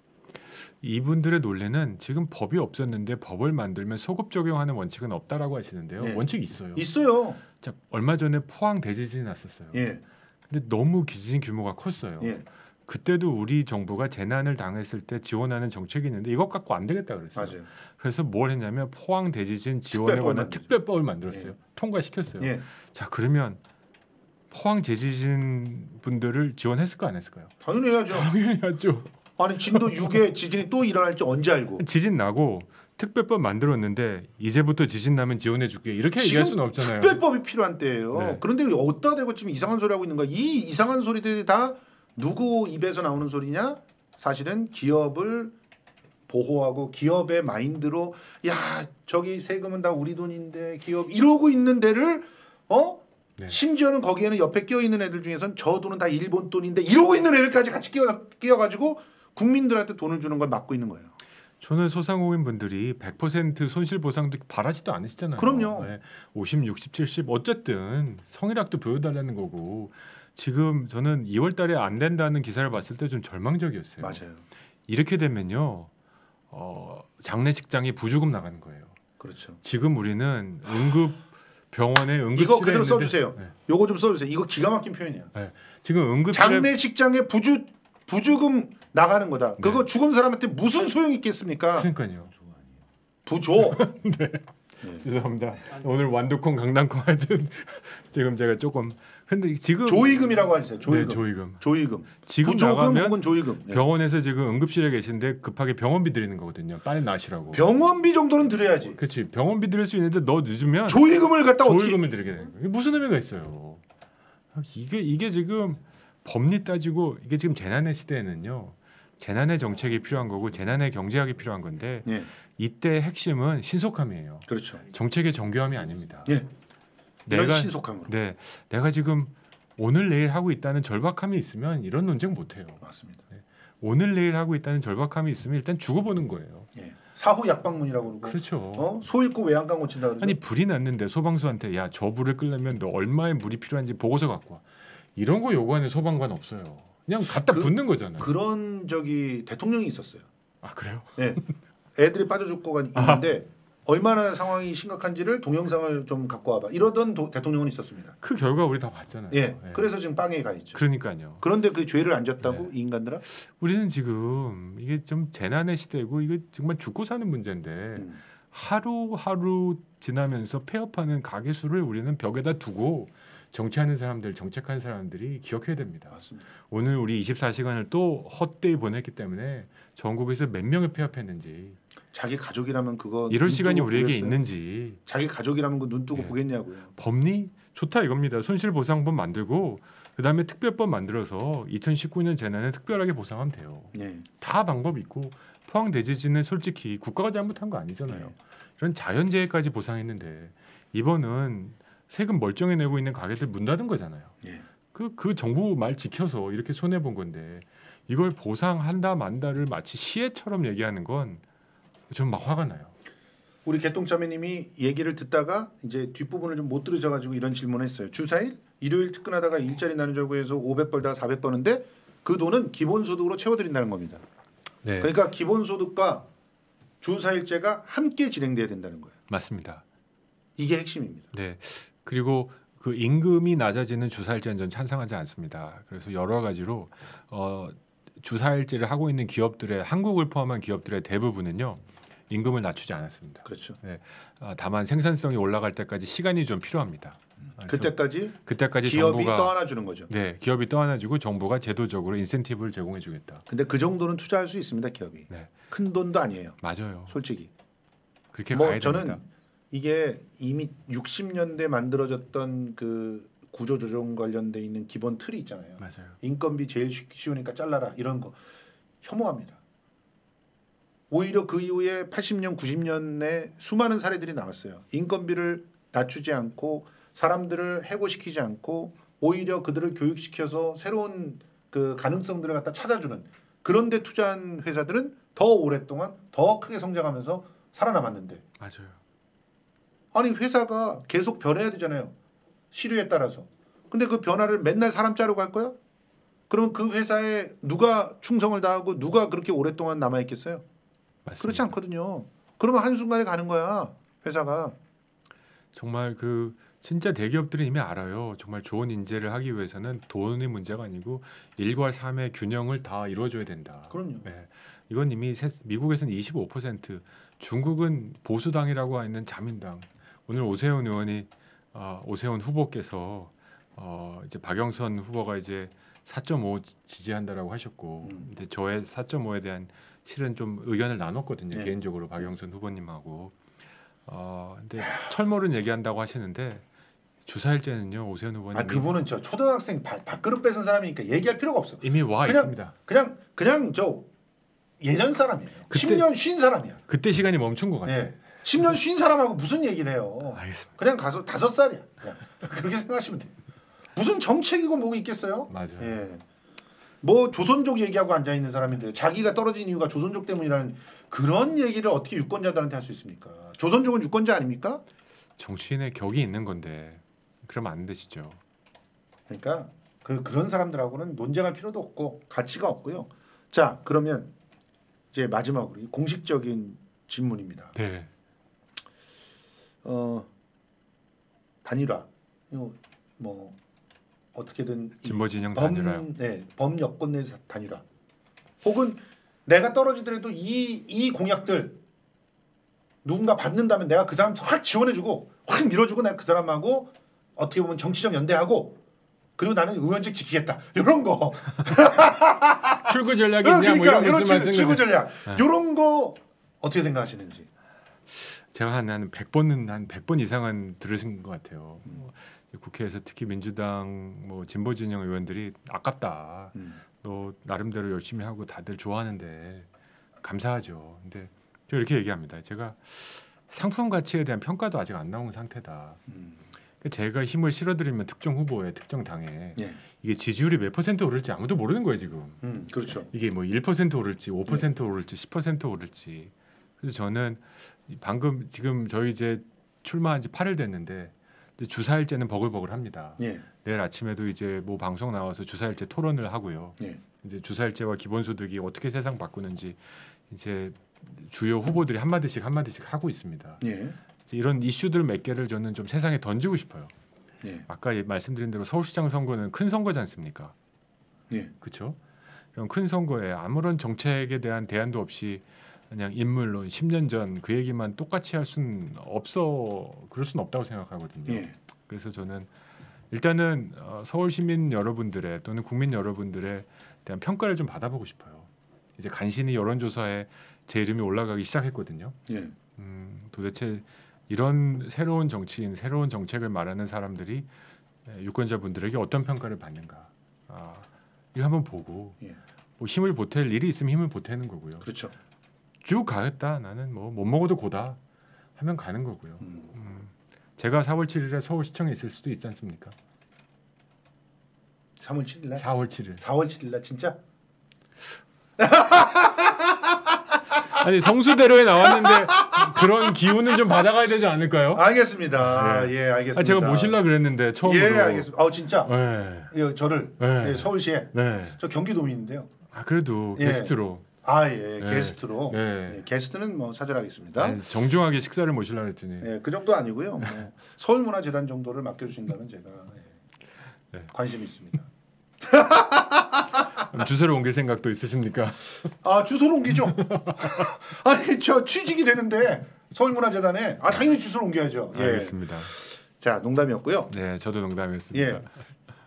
이분들의 논리는 지금 법이 없었는데 법을 만들면 소급 적용하는 원칙은 없다라고 하시는데요. 네. 원칙 있어요. 있어요. 자, 얼마 전에 포항 대지진이 났었어요. 예, 근데 너무 지진 규모가 컸어요. 예. 그때도 우리 정부가 재난을 당했을 때 지원하는 정책이 있는데 이것 갖고 안 되겠다 그랬어요. 맞아요. 그래서 뭘 했냐면 포항 대지진 지원에 관한. 특별법을 만들었어요. 예. 통과시켰어요. 예, 자 그러면 포항 대지진 분들을 지원했을까 안 했을까요? 당연히 해야죠. 당연히 하죠. 아니 진도 6의 지진이 또 일어날지 언제 알고? 지진 나고 특별법 만들었는데 이제부터 지진 나면 지원해 줄게 이렇게 얘기할 수는 없잖아요. 특별법이 필요한 때예요. 네. 그런데 어디다 대고 지금 이상한 소리 하고 있는 거야? 이 이상한 소리들이 다 누구 입에서 나오는 소리냐? 사실은 기업을 보호하고 기업의 마인드로 야 저기 세금은 다 우리 돈인데 기업 이러고 있는 데를 어 네. 심지어는 거기에는 옆에 끼어 있는 애들 중에선 저 돈은 다 일본 돈인데 이러고 있는 애들까지 같이 끼어 끼어 가지고 국민들한테 돈을 주는 걸 막고 있는 거예요. 저는 소상공인 분들이 100% 손실 보상도 바라지도 않으시잖아요. 그럼요. 네. 50, 60, 70 어쨌든 성일학도 보여달라는 거고 지금 저는 2월 달에 안 된다는 기사를 봤을 때 좀 절망적이었어요. 맞아요. 이렇게 되면요, 어, 장례식장이 부주금 나가는 거예요. 그렇죠. 지금 우리는 응급 병원에 응급실에 이거 그대로 있는데- 써주세요. 네. 요거 좀 써주세요. 이거 기가 막힌 표현이야. 지금 응급실에 장례식장에 부주 부주금 나가는 거다. 그거 네. 죽은 사람한테 무슨 소용이 있겠습니까? 그러니까요. 부조. 죄송합니다. 오늘 완두콩 강낭콩 하여튼 지금 제가 조금 근데 지금 조의금이라고 하세요. 조의금. 네, 조의금. 조의금. 지금 부조금 나가면 혹은 조의금. 네. 병원에서 지금 응급실에 계신데 급하게 병원비 드리는 거거든요. 빨리 나시라고. 병원비 정도는 드려야지. 그렇지. 병원비 드릴 수 있는데 너 늦으면 조의금을 갖다 어떻게 조의금을 드리게 되는 거예요. 이게 무슨 의미가 있어요? 이게 이게 지금 법리 따지고 이게 지금 재난의 시대에는요. 재난의 정책이 필요한 거고 재난의 경제학이 필요한 건데 예. 이때 핵심은 신속함이에요. 그렇죠. 정책의 정교함이 아닙니다. 예. 이런 내가 신속함으로. 네, 내가 지금 오늘 내일 하고 있다는 절박함이 있으면 이런 논쟁 못 해요. 맞습니다. 오늘 내일 하고 있다는 절박함이 있으면 일단 죽어보는 거예요. 예. 사후 약방문이라고 그러고 그렇죠. 어? 소 잃고 외양간 고친다 그러죠. 아니 불이 났는데 소방서한테 야 저 불을 끄려면 너 얼마의 물이 필요한지 보고서 갖고 와. 이런 거 요구하는 소방관 없어요. 그냥 갖다 그- 붓는 거잖아요. 그런 저기 대통령이 있었어요. 아 그래요? 예. 애들이 빠져 죽고 있는데 얼마나 상황이 심각한지를 동영상을 좀 갖고 와봐. 이러던 도- 대통령은 있었습니다. 그 결과 우리 다 봤잖아요. 예. 예. 그래서 지금 빵에 가 있죠. 그러니까요. 그런데 그 죄를 안 졌다고 네. 이 인간들아? 우리는 지금 이게 좀 재난의 시대고 이게 정말 죽고 사는 문제인데 음. 하루하루 지나면서 폐업하는 가게 수를 우리는 벽에다 두고 정치하는 사람들, 정책하는 사람들이 기억해야 됩니다. 맞습니다. 오늘 우리 24시간을 또 헛되이 보냈기 때문에 전국에서 몇 명을 폐업했는지 자기 가족이라면 그거 이럴 눈 시간이 우리에게 보겠어요? 있는지 자기 가족이라면 그 눈 뜨고 예. 보겠냐고요. 법리 좋다 이겁니다. 손실보상법 만들고 그다음에 특별법 만들어서 2019년 재난에 특별하게 보상하면 돼요. 예. 다 방법 있고 포항 대지진은 솔직히 국가가 잘못한 거 아니잖아요. 네. 이런 자연재해까지 보상했는데 이번은 세금 멀쩡히 내고 있는 가게들 문 닫은 거잖아요. 예. 그, 그 정부 말 지켜서 이렇게 손해 본 건데 이걸 보상한다 만다를 마치 시혜처럼 얘기하는 건 좀막 화가 나요. 우리 개똥자매님이 얘기를 듣다가 이제 뒷부분을 좀 못 들으셔가지고 이런 질문을 했어요. 주사일 일요일 특근하다가 일자리 나누자고 해서 500 벌다가 400 버는데 그 돈은 기본소득으로 채워드린다는 겁니다. 네, 그러니까 기본소득과 주사일제가 함께 진행돼야 된다는 거예요. 맞습니다. 이게 핵심입니다. 네. 그리고 그 임금이 낮아지는 주사일제는 전 찬성하지 않습니다. 그래서 여러 가지로 어, 주사일제를 하고 있는 기업들의 한국을 포함한 기업들의 대부분은요 임금을 낮추지 않았습니다. 그렇죠. 아, 다만 생산성이 올라갈 때까지 시간이 좀 필요합니다. 그래서 그때까지 그때까지 기업이 정부가 떠안아 주는 거죠. 네 기업이 떠안아 주고 정부가 제도적으로 인센티브를 제공해 주겠다. 근데 그 정도는 투자할 수 있습니다. 기업이 네 큰 돈도 아니에요. 맞아요. 솔직히. 그렇게 뭐 가야 저는 됩니다. 이게 이미 60년대 만들어졌던 그 구조 조정 관련돼 있는 기본 틀이 있잖아요. 맞아요. 인건비 제일 쉬- 쉬우니까 잘라라 이런 거 혐오합니다. 오히려 그 이후에 80년, 90년에 수많은 사례들이 나왔어요. 인건비를 낮추지 않고 사람들을 해고시키지 않고 오히려 그들을 교육시켜서 새로운 그 가능성들을 갖다 찾아주는 그런데 투자한 회사들은 더 오랫동안 더 크게 성장하면서 살아남았는데 맞아요. 아니 회사가 계속 변해야 되잖아요. 시류에 따라서. 근데 그 변화를 맨날 사람 자르고 할 거야? 그럼 그 회사에 누가 충성을 다하고 누가 그렇게 오랫동안 남아 있겠어요? 맞습니다. 그렇지 않거든요. 그러면 한 순간에 가는 거야 회사가. 정말 그 진짜 대기업들은 이미 알아요. 정말 좋은 인재를 하기 위해서는 돈이 문제가 아니고 일과 삶의 균형을 다 이루어줘야 된다. 그럼요. 네. 이건 이미 세- 미국에서는 25%, 중국은 보수당이라고 하는 자민당. 오늘 오세훈 의원이 아, 오세훈 후보께서 어, 이제 박영선 후보가 이제 4.5 지지한다라고 하셨고 음. 이제 저의 4.5에 대한 실은 좀 의견을 나눴거든요 네. 개인적으로 박영선 후보님하고 어 근데 철모른 얘기한다고 하시는데 주사일제는요 오세훈 후보님 아 그분은 저 초등학생 밥, 밥그릇 뺏은 사람이니까 얘기할 필요가 없어. 이미 와 그냥- 있습니다. 그냥 그냥 저 예전 사람이에요. 그때- 10년 쉰 사람이야. 그때 시간이 멈춘 것 같아요. 예. 10년 쉰 사람하고 무슨 얘기를 해요? 알겠습니다. 그냥 가서 다섯 살이야. 그렇게 생각하시면 돼. 무슨 정책이고 뭐고 있겠어요? 맞아요. 예. 뭐 조선족 얘기하고 앉아 있는 사람인데 자기가 떨어진 이유가 조선족 때문이라는 그런 얘기를 어떻게 유권자들한테 할 수 있습니까? 조선족은 유권자 아닙니까? 정치인의 격이 있는 건데 그러면 안 되시죠. 그러니까 그 그런 사람들하고는 논쟁할 필요도 없고 가치가 없고요. 자 그러면 이제 마지막으로 이 공식적인 질문입니다. 네. 어 단일화 이거 뭐 어떻게든 이 진보 진영 범, 단일화요. 네, 범여권 내 단일화. 혹은 내가 떨어지더라도 이, 이 공약들 누군가 받는다면 내가 그 사람 확 지원해주고 확 밀어주고 내가 그 사람하고 어떻게 보면 정치적 연대하고 그리고 나는 의원직 지키겠다 이런 거 출구 전략이 어, 있냐 뭐 그러니까 이런 이런 출- 말씀 출구 전략 네. 이런 거 어떻게 생각하시는지 제가 한 한 100번은 한 100번 이상은 들으신 것 같아요. 음. 뭐 국회에서 특히 민주당 뭐 진보 진영 의원들이 아깝다. 음. 너 나름대로 열심히 하고 다들 좋아하는데 감사하죠. 근데 저 이렇게 얘기합니다. 제가 상품 가치에 대한 평가도 아직 안 나온 상태다. 음. 제가 힘을 실어드리면 특정 후보에 특정 당에 예. 이게 지지율이 몇 퍼센트 오를지 아무도 모르는 거예요 지금. 음, 그렇죠. 이게 뭐 1% 오를지 5% 오를지 10% 오를지. 그래서 저는 이 방금 지금 저희 이제 출마한 지 8일 됐는데 주사일제는 버글버글합니다. 예. 내일 아침에도 이제 뭐 방송 나와서 주사일제 토론을 하고요. 예. 이제 주사일제와 기본소득이 어떻게 세상 바꾸는지 이제 주요 후보들이 한 마디씩 한 마디씩 하고 있습니다. 예. 이런 이슈들 몇 개를 저는 좀 세상에 던지고 싶어요. 예. 아까 예- 말씀드린 대로 서울시장 선거는 큰 선거지 않습니까? 예. 그렇죠? 이런 큰 선거에 아무런 정책에 대한 대안도 없이 그냥 인물론 10년 전 그 얘기만 똑같이 할 수는 없어 그럴 수는 없다고 생각하거든요. 예. 그래서 저는 일단은 어, 서울 시민 여러분들의 또는 국민 여러분들에 대한 평가를 좀 받아보고 싶어요. 이제 간신히 여론조사에 제 이름이 올라가기 시작했거든요. 예. 음, 도대체 이런 새로운 정치인, 새로운 정책을 말하는 사람들이 에, 유권자분들에게 어떤 평가를 받는가? 아, 이거 한번 보고 예. 뭐 힘을 보탤 일이 있으면 힘을 보태는 거고요. 그렇죠. 쭉 가겠다. 나는 뭐 못 먹어도 고다 하면 가는 거고요. 음. 음, 제가 4월 7일에 서울시청에 있을 수도 있지 않습니까? 3월 7일 날. 4월 7일. 4월 7일 날 진짜 아니 성수대로에 나왔는데 그런 기운은 좀 받아가야 되지 않을까요? 알겠습니다. 예. 예, 알겠습니다. 아, 제가 모실라 그랬는데 처음으로. 예, 알겠습니다. 어, 진짜. 네. 예, 저를 네. 예, 서울시에 네. 저 경기도민인데요. 아 그래도 예. 게스트로 아, 예. 네. 게스트로. 네. 예, 게스트는 뭐 사절하겠습니다. 아니, 정중하게 식사를 모실라 그랬더니 예, 그 정도 아니고요. 뭐 서울문화재단 정도를 맡겨 주신다면 제가 예, 네. 관심이 있습니다. 주소를 옮길 생각도 있으십니까? 아, 주소를 옮기죠. 아니, 저 취직이 되는데 서울문화재단에 아, 당연히 주소를 옮겨야죠. 예. 알겠습니다. 자, 농담이었고요. 네, 저도 농담이었습니다. 예.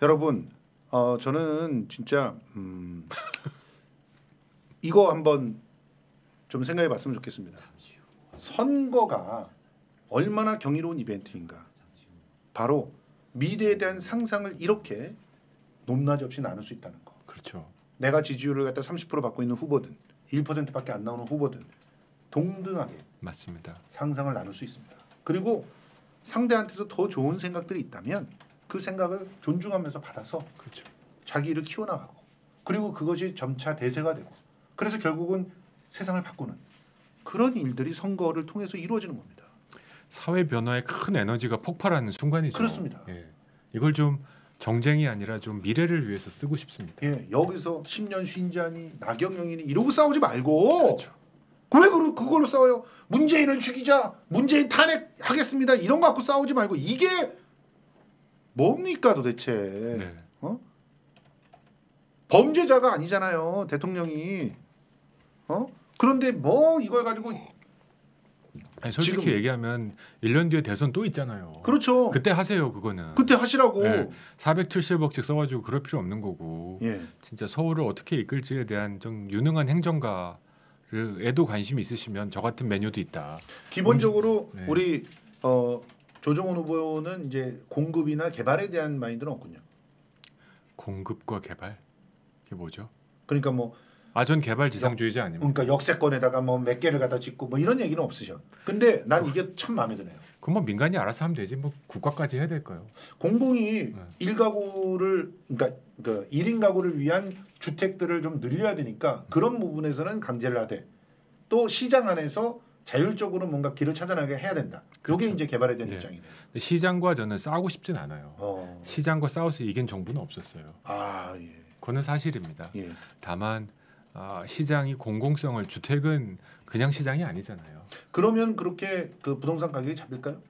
여러분, 어, 저는 진짜 음, 이거 한번 좀 생각해 봤으면 좋겠습니다. 선거가 얼마나 경이로운 이벤트인가. 바로 미래에 대한 상상을 이렇게 높낮이 없이 나눌 수 있다는 거. 그렇죠. 내가 지지율을 갖다 30% 받고 있는 후보든 1%밖에 안 나오는 후보든 동등하게 맞습니다. 상상을 나눌 수 있습니다. 그리고 상대한테서 더 좋은 생각들이 있다면 그 생각을 존중하면서 받아서 그렇죠. 자기 일을 키워나가고 그리고 그것이 점차 대세가 되고 그래서 결국은 세상을 바꾸는 그런 일들이 선거를 통해서 이루어지는 겁니다. 사회 변화에 큰 에너지가 폭발하는 순간이죠. 그렇습니다. 예. 이걸 좀 정쟁이 아니라 좀 미래를 위해서 쓰고 싶습니다. 예, 여기서 10년 쉰자니 나경영이니 이러고 싸우지 말고 그렇죠. 왜 그러, 그걸로 싸워요? 문재인을 죽이자, 문재인 탄핵하겠습니다. 이런 거 갖고 싸우지 말고 이게 뭡니까 도대체? 네. 어? 범죄자가 아니잖아요, 대통령이. 어? 그런데 뭐 이걸 가지고 아니, 솔직히 지금- 얘기하면 1년 뒤에 대선 또 있잖아요. 그렇죠. 그때 하세요 그거는. 그때 하시라고. 네. 470억씩 써가지고 그럴 필요 없는 거고 예. 진짜 서울을 어떻게 이끌지에 대한 좀 유능한 행정가에도 관심이 있으시면 저 같은 메뉴도 있다. 기본적으로 네. 우리 어, 조정훈 후보는 이제 공급이나 개발에 대한 마인드는 없군요. 공급과 개발 이게 뭐죠? 그러니까 뭐 아 전 개발 지상주의자 아닙니다. 그러니까 역세권에다가 뭐 몇 개를 갖다 짓고 뭐 이런 얘기는 없으셔. 근데 난 이게 참 마음에 드네요. 그럼 뭐 민간이 알아서 하면 되지 뭐 국가까지 해야 될까요? 공공이 네. 일가구를 그러니까 그 1인 가구를 위한 주택들을 좀 늘려야 되니까 그런 부분에서는 강제를 하되 또 시장 안에서 자율적으로 뭔가 길을 찾아나게 해야 된다. 그렇죠. 이게 이제 개발에 대한 네. 입장이네요. 시장과 저는 싸우고 싶진 않아요. 어. 시장과 싸워서 이긴 정부는 없었어요. 아 예. 그거는 사실입니다. 예. 다만 아, 시장이 공공성을 주택은 그냥 시장이 아니잖아요. 그러면 그렇게 그 부동산 가격이 잡힐까요?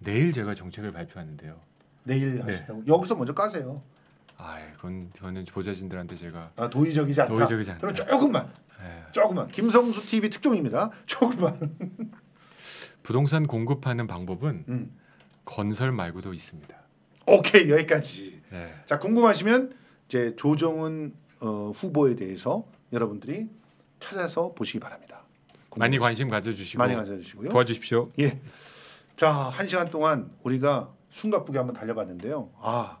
내일 제가 정책을 발표하는데요. 내일 네. 하신다고. 여기서 먼저 까세요. 아, 그건 저는 보좌진들한테 제가 아, 도의적이지 않다. 도의적이지 않다. 그럼 조금만, 예, 조금만. 김성수 TV 특종입니다. 조금만. 부동산 공급하는 방법은 음. 건설 말고도 있습니다. 오케이 여기까지. 네. 자 궁금하시면 이제 조정훈 어, 후보에 대해서 여러분들이 찾아서 보시기 바랍니다. 많이 관심 가져주시고 많이 가져주시고요. 도와주십시오. 예. 자, 한 시간 동안 우리가 숨가쁘게 한번 달려봤는데요. 아,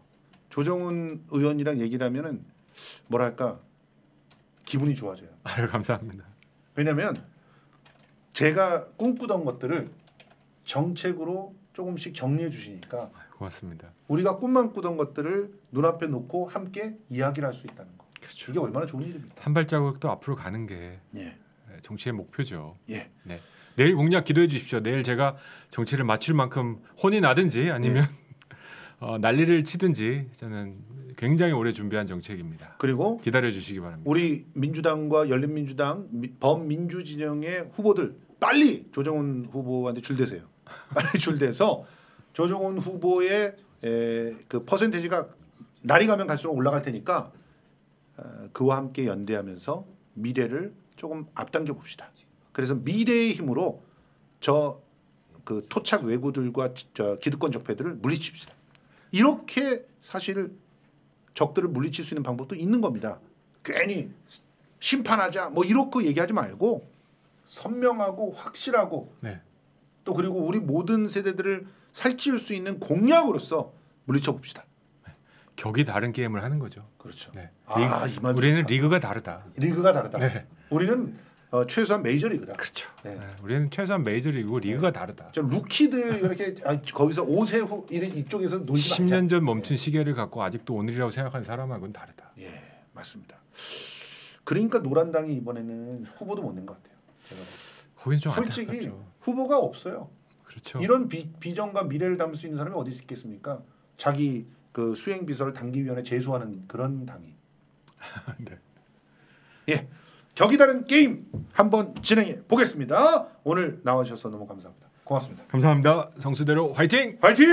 조정훈 의원이랑 얘기를 하면은 뭐랄까 기분이 좋아져요. 아유 감사합니다. 왜냐하면 제가 꿈꾸던 것들을 정책으로 조금씩 정리해 주시니까 고맙습니다. 우리가 꿈만 꾸던 것들을 눈앞에 놓고 함께 이야기를 할 수 있다는 거. 그렇죠. 이게 얼마나 좋은 일입니까? 한 발자국 또 앞으로 가는 게 예. 정치의 목표죠. 예. 네. 내일 공약 기도해 주십시오. 내일 제가 정치를 마칠 만큼 혼이 나든지 아니면 어, 난리를 치든지 저는 굉장히 오래 준비한 정책입니다. 그리고 기다려 주시기 바랍니다. 우리 민주당과 열린민주당 미- 범민주 진영의 후보들 빨리 조정훈 후보한테 줄대세요. 빨리 줄대서 조정훈 후보의 에, 그 퍼센테이지가 날이 가면 갈수록 올라갈 테니까 어, 그와 함께 연대하면서 미래를 조금 앞당겨 봅시다. 그래서 미래의 힘으로 저 그 토착 왜구들과 기득권 적폐들을 물리칩시다. 이렇게 사실 적들을 물리칠 수 있는 방법도 있는 겁니다. 괜히 심판하자 뭐 이렇게 얘기하지 말고 선명하고 확실하고 네. 또 그리고 우리 모든 세대들을 살찌울 수 있는 공약으로서 물리쳐 봅시다. 격이 다른 게임을 하는 거죠. 그렇죠. 네. 아, 이말 우리는. 리그가 다르다. 리그가 다르다. 네. 우리는 어, 최소한 메이저 리그다. 그렇죠. 네. 네. 우리는 최소한 메이저리그고 리그가 다르다. 저 루키들 이렇게 아, 거기서 오세후 이- 이쪽에서 놀지 말자. 10년 전 멈춘 시계를 갖고 아직도 오늘이라고 생각하는 사람하고는 다르다. 예, 맞습니다. 그러니까 노란당이 이번에는 후보도 못 낸 것 같아요. 거긴 좀 솔직히 안타깝죠. 후보가 없어요. 그렇죠. 이런 비, 비전과 미래를 담을 수 있는 사람이 어디 있겠습니까? 자기 그 수행 비서를 당기위원회 제소하는 그런 당이. 네. 예, 격이 다른 게임 한번 진행해 보겠습니다. 오늘 나와주셔서 너무 감사합니다. 고맙습니다. 감사합니다. 성수대로 화이팅! 파이팅!